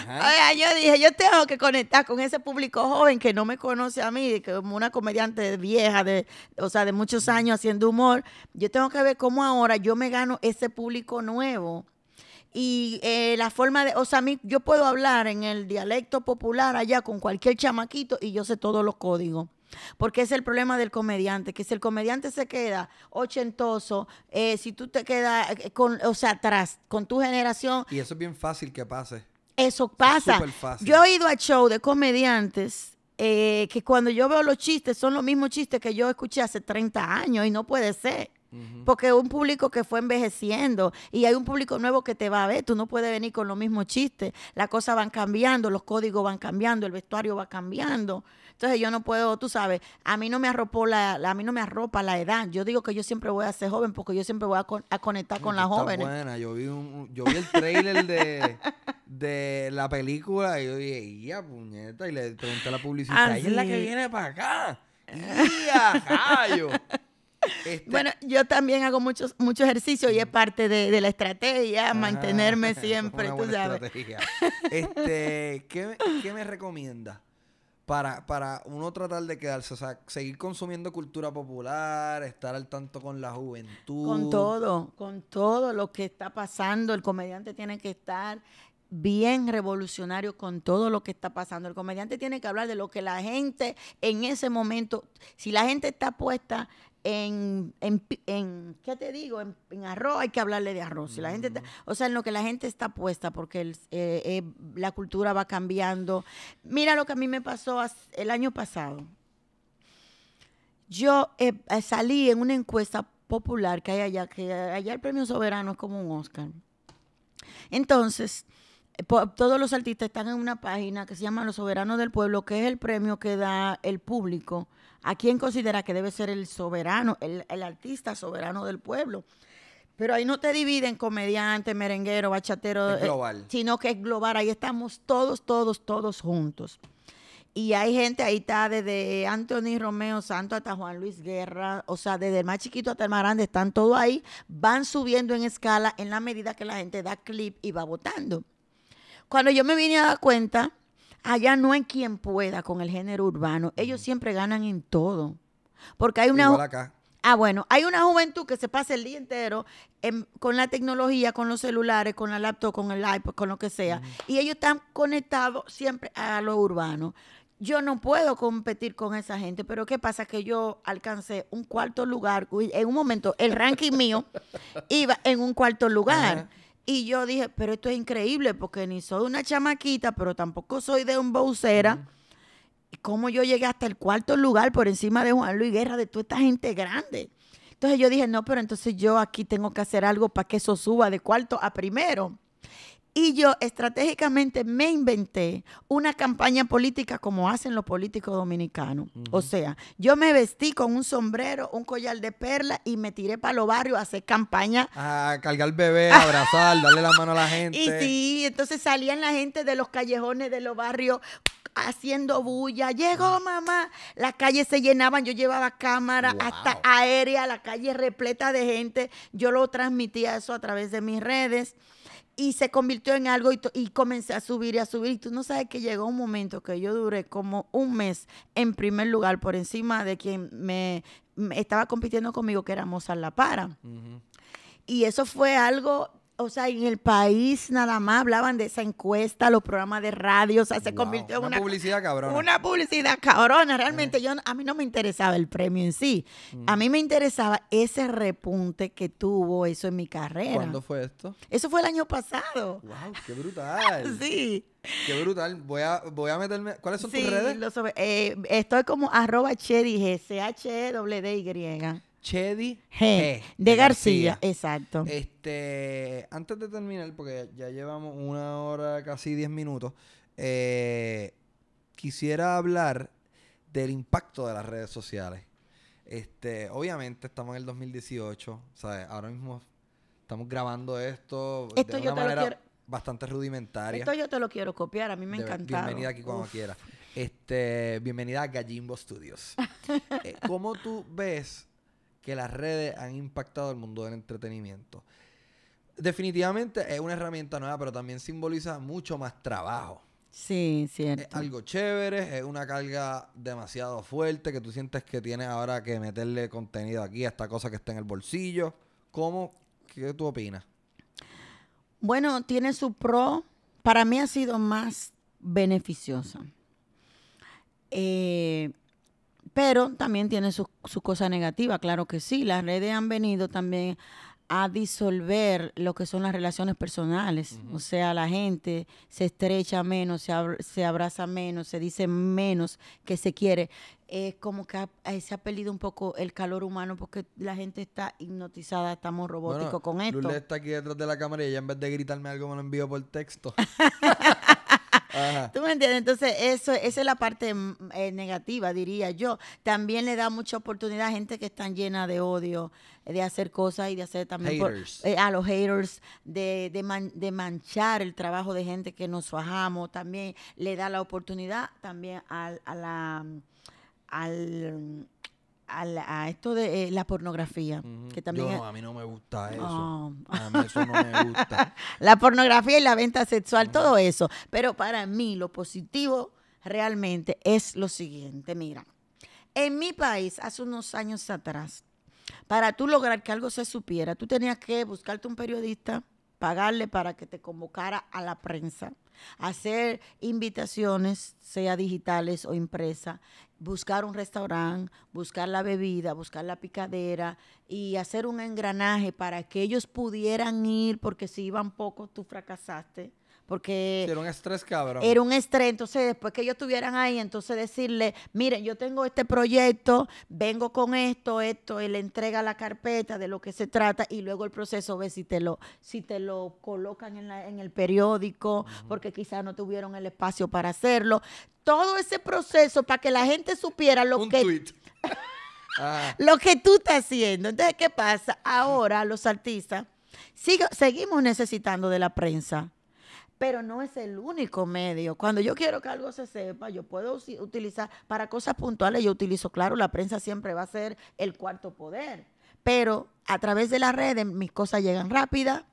Oiga, yo dije, yo tengo que conectar con ese público joven que no me conoce a mí, que como una comediante vieja, de, o sea, de muchos años haciendo humor. Yo tengo que ver cómo ahora yo me gano ese público nuevo. Y eh, la forma de, o sea, a mí, yo puedo hablar en el dialecto popular allá con cualquier chamaquito y yo sé todos los códigos. Porque es el problema del comediante, que si el comediante se queda ochentoso, eh, si tú te quedas eh, con, o sea, atrás, con tu generación, Y eso es bien fácil que pase. eso pasa. fácil. Yo he ido a show de comediantes eh, que cuando yo veo los chistes son los mismos chistes que yo escuché hace 30 años y no puede ser. Porque un público que fue envejeciendo y hay un público nuevo que te va a ver. Tú no puedes venir con los mismos chistes. Las cosas van cambiando, los códigos van cambiando, el vestuario va cambiando. Entonces yo no puedo, tú sabes, a mí no me arropó la, la- a mí no me arropa la edad. Yo digo que yo siempre voy a ser joven porque yo siempre voy a, con- a conectar con las jóvenes. buena. Yo vi, un, yo vi el trailer de, de la película y yo dije, ¡ya, puñeta! Y le pregunté a la publicista, Ah, ¡ella es la que viene para acá! ¡Ya! Este, Bueno, yo también hago muchos mucho ejercicio y es parte de, de la estrategia, mantenerme [LAUGHS] siempre, una tú buena sabes. estrategia. Este, ¿qué, me- qué me recomienda para, para uno tratar de quedarse? O sea, seguir consumiendo cultura popular, estar al tanto con la juventud. Con todo, con todo lo que está pasando, el comediante tiene que estar bien revolucionario con todo lo que está pasando. El comediante tiene que hablar de lo que la gente en ese momento, si la gente está puesta en, en, en- ¿qué te digo? En, en arroz, hay que hablarle de arroz. Si la gente está- o sea, en lo que la gente está puesta, porque el- eh, eh, la cultura va cambiando. Mira lo que a mí me pasó as- el año pasado. Yo eh, salí en una encuesta popular que hay allá, que allá el premio soberano es como un Oscar. Entonces, todos los artistas están en una página que se llama Los Soberanos del Pueblo, que es el premio que da el público a quien considera que debe ser el soberano, el, el artista soberano del pueblo. Pero ahí no te dividen comediante, merenguero, bachatero, Es eh, sino que es global. Ahí estamos todos, todos, todos juntos. Y hay gente, ahí está desde Anthony Romeo Santo hasta Juan Luis Guerra, o sea, desde el más chiquito hasta el más grande, están todos ahí, van subiendo en escala en la medida que la gente da clip y va votando. Cuando yo me vine a dar cuenta, allá no hay quien pueda con el género urbano, ellos siempre ganan en todo. Porque hay una... Acá. Ah, bueno, hay una juventud que se pasa el día entero en- con la tecnología, con los celulares, con la laptop, con el iPod, con lo que sea. Y ellos están conectados siempre a lo urbano. Yo no puedo competir con esa gente, pero ¿qué pasa? Que yo alcancé un cuarto lugar. En un momento, el ranking mío [LAUGHS] iba en un cuarto lugar. Ajá. Y yo dije, pero esto es increíble porque ni soy una chamaquita, pero tampoco soy de un boucera. ¿Y cómo yo llegué hasta el cuarto lugar por encima de Juan Luis Guerra, de toda esta gente grande? Entonces yo dije, no, pero entonces yo aquí tengo que hacer algo para que eso suba de cuarto a primero. Y yo estratégicamente me inventé una campaña política como hacen los políticos dominicanos. O sea, yo me vestí con un sombrero, un collar de perla y me tiré para los barrios a hacer campaña A cargar bebé, abrazar, darle la mano a la [LAUGHS] gente. y sí, entonces salían la gente de los callejones de los barrios haciendo bulla. Llegó mamá. Las calles se llenaban. Yo llevaba cámara Wow. hasta aérea, la calle repleta de gente. Yo lo transmitía eso a través de mis redes. Y se convirtió en algo y, y comencé a subir y a subir. Y tú no sabes que llegó un momento que yo duré como un mes en primer lugar por encima de quien me, me estaba compitiendo conmigo, que era Mozart La Para. Y eso fue algo, o sea, en el país nada más hablaban de esa encuesta, los programas de radio, o sea, se Wow, convirtió en una una, publicidad cabrona. Una publicidad cabrona. Realmente yo, a mí no me interesaba el premio en sí. Mm. A mí me interesaba ese repunte que tuvo eso en mi carrera. ¿Cuándo fue esto? Eso fue el año pasado. Wow, qué brutal. [LAUGHS] Sí. Qué brutal. Voy a, voy a meterme. ¿Cuáles son sí, tus redes? eh, estoy como arroba Chedi G, C-H-E-D-Y. Chedi G, de García, exacto. Este, antes de terminar, porque ya llevamos una hora, casi diez minutos, eh, quisiera hablar del impacto de las redes sociales. Este, obviamente estamos en el 2018, ¿sabes? Ahora mismo estamos grabando esto, Esto de una manera quiero- bastante rudimentaria. Esto yo te lo quiero copiar, a mí me encantaba. Bienvenida aquí cuando quiera. Este, bienvenida a Gallimbo Studios. [LAUGHS] Eh, ¿Cómo tú ves que las redes han impactado el mundo del entretenimiento? Definitivamente es una herramienta nueva, pero también simboliza mucho más trabajo. Sí, Es cierto. algo chévere, es una carga demasiado fuerte que tú sientes que tienes ahora que meterle contenido aquí a esta cosa que está en el bolsillo. ¿Cómo? ¿Qué tú opinas? Bueno, tiene su pro. Para mí ha sido más beneficiosa. Eh, pero también tiene su, su cosa negativa, claro que sí. Las redes han venido también a disolver lo que son las relaciones personales. O sea, la gente se estrecha menos, se, abra- se abraza menos, se dice menos que se quiere. Es como que ha- eh, se ha perdido un poco el calor humano porque la gente está hipnotizada, estamos robóticos Bueno, con esto. Lule está aquí detrás de la cámara y ella en vez de gritarme algo me lo envió por texto. [LAUGHS] Ajá. ¿Tú me entiendes? Entonces, eso, esa es la parte mm, eh, negativa, diría yo. También le da mucha oportunidad a gente que están llena de odio, eh, de hacer cosas y de hacer también... por- eh, a los haters, de, de, man- de manchar el trabajo de gente que nos fajamos. También le da la oportunidad también al, a la... Al, al- a esto de eh, la pornografía, que también Yo es- no, a mí no me gusta eso. Oh. A mí eso no me [LAUGHS] gusta. la pornografía y la venta sexual, todo eso. Pero para mí lo positivo realmente es lo siguiente, mira, en mi país, hace unos años atrás, para tú lograr que algo se supiera, tú tenías que buscarte un periodista, pagarle para que te convocara a la prensa, hacer invitaciones, sea digitales o impresa, buscar un restaurante, buscar la bebida, buscar la picadera y hacer un engranaje para que ellos pudieran ir, porque si iban pocos, tú fracasaste. Porque Era un estrés cabrón. era un estrés, entonces después que ellos estuvieran ahí, entonces decirle, miren, yo tengo este proyecto, vengo con esto, esto, él le entrega la carpeta de lo que se trata y luego el proceso ve si te lo, si te lo colocan en, la- en el periódico, porque quizás no tuvieron el espacio para hacerlo. Todo ese proceso para que la gente supiera lo un que tweet. Ajá. [LAUGHS] lo que tú estás haciendo. Entonces, ¿qué pasa? Ahora los artistas siga- seguimos necesitando de la prensa, pero no es el único medio. Cuando yo quiero que algo se sepa, yo puedo utilizar para cosas puntuales, yo utilizo, claro, la prensa siempre va a ser el cuarto poder, pero a través de las redes mis cosas llegan rápidas.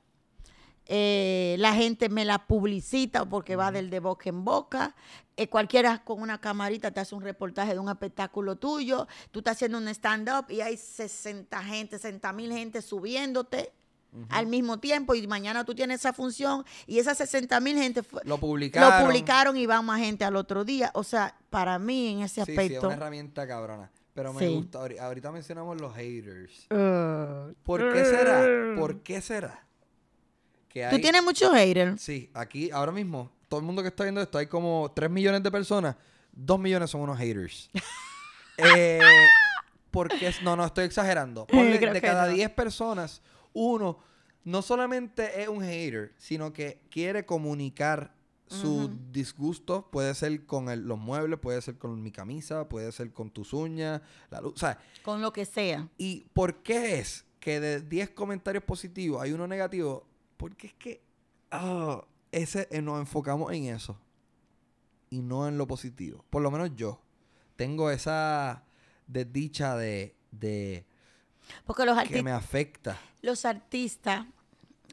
eh, la gente me la publicita porque va del de boca en boca. Eh, cualquiera con una camarita te hace un reportaje de un espectáculo tuyo. Tú estás haciendo un stand-up y hay 60 gente, 60 mil gente subiéndote al mismo tiempo y mañana tú tienes esa función y esas 60 mil gente Lo publicaron. lo publicaron y va más gente al otro día. O sea, para mí en ese Sí, sí, es aspecto... una herramienta cabrona. Pero me Sí. gusta. ahori- Ahorita mencionamos los haters. Uh, ¿Por qué será? ¿Por qué será? Que Tú tienes muchos haters. Sí, aquí ahora mismo, todo el mundo que está viendo esto, hay como 3 millones de personas. 2 millones son unos haters. [LAUGHS] eh, porque, no, no, estoy exagerando. Ponle, de cada no. 10 personas, uno no solamente es un hater, sino que quiere comunicar su disgusto. Puede ser con el- los muebles, puede ser con mi camisa, puede ser con tus uñas, la luz. O sea, Con lo que sea. ¿Y por qué es que de 10 comentarios positivos hay uno negativo? Porque es que ah, ese, eh, nos enfocamos en eso y no en lo positivo. Por lo menos yo tengo esa desdicha de, de Porque los, que arti- me afecta. los artistas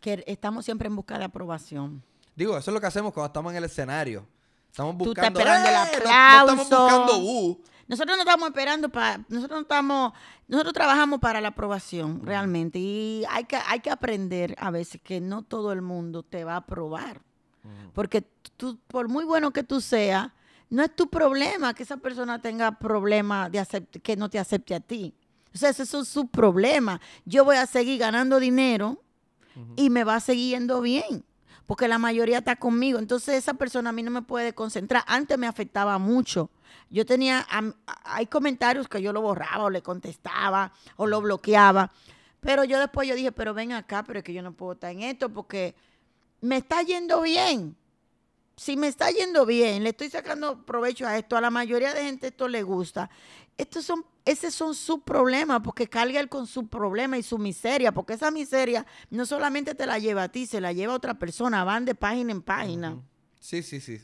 que estamos siempre en busca de aprobación. Digo, eso es lo que hacemos cuando estamos en el escenario. Estamos Tú estás buscando. esperando el ¡Eh! No- No, estamos aplauso. buscando bu. Nosotros no estamos esperando para, nosotros no estamos, nosotros trabajamos para la aprobación realmente y hay que, hay que aprender a veces que no todo el mundo te va a aprobar, porque tú, por muy bueno que tú seas, no es tu problema que esa persona tenga problema de que no te acepte a ti. O sea, ese es su problema. Yo voy a seguir ganando dinero y me va yendo bien. Porque la mayoría está conmigo. Entonces esa persona a mí no me puede concentrar. Antes me afectaba mucho. Yo tenía, hay comentarios que yo lo borraba o le contestaba o lo bloqueaba. Pero yo después yo dije, pero ven acá, pero es que yo no puedo estar en esto porque me está yendo bien. Si me está yendo bien, le estoy sacando provecho a esto, a la mayoría de gente esto le gusta. Estos son, ese son sus problemas, porque carga él con su problema y su miseria, porque esa miseria no solamente te la lleva a ti, se la lleva a otra persona, van de página en página. Sí, sí, sí.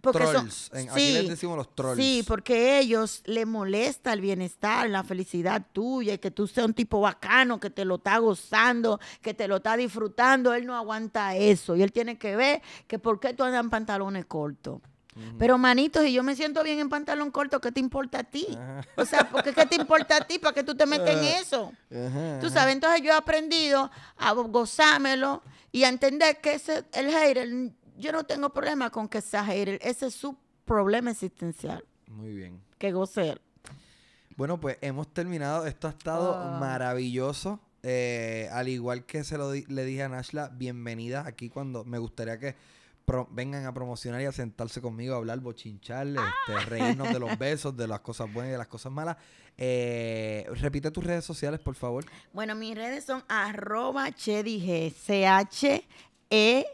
Porque son- Trolls. En- aquí les decimos los trolls. Sí, porque ellos le molesta el bienestar, la felicidad tuya, y que tú seas un tipo bacano, que te lo está gozando, que te lo está disfrutando. Él no aguanta eso. Y él tiene que ver que por qué tú andas en pantalones cortos. Pero manitos, y yo me siento bien en pantalón corto, ¿qué te importa a ti? O sea, ¿por qué qué te importa a ti? ¿Para qué tú te metes en eso? Ajá, Tú sabes, entonces yo he aprendido a gozármelo y a entender que ese, el hater, yo no tengo problema con que sea hater, ese es su problema existencial, Muy bien. que goce él. Bueno, pues hemos terminado. Esto ha estado Ah. maravilloso. Eh, al igual que se lo di- le dije a Nashla, bienvenida aquí cuando me gustaría que pro- vengan a promocionar y a sentarse conmigo a hablar, bochinchar, este, reírnos de los besos, de las cosas buenas y de las cosas malas. Eh, repite tus redes sociales, por favor. Bueno, mis redes son arroba chedige, C-H-E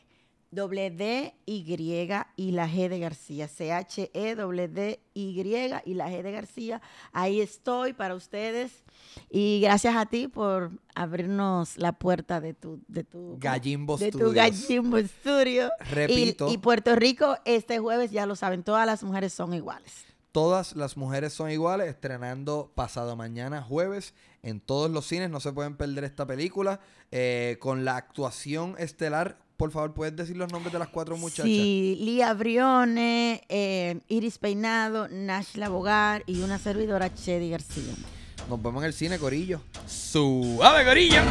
W D Y y la G de García, C-H-E D Y y la G de García. Ahí estoy para ustedes y gracias a ti por abrirnos la puerta de tu de tu Gallimbo de tu. Gallimbo Studio. Y- Repito. Y, Puerto Rico este jueves ya lo saben, todas las mujeres son iguales. Todas las mujeres son iguales, estrenando pasado mañana jueves en todos los cines. No se pueden perder esta película. eh, con la actuación estelar, por favor, ¿puedes decir los nombres de las cuatro muchachas? Sí, Lía Brione, eh, Iris Peinado, Nashla Bogar y una servidora Chedi García. Nos vemos en el cine, Corillo. ¡Suave, Corillo!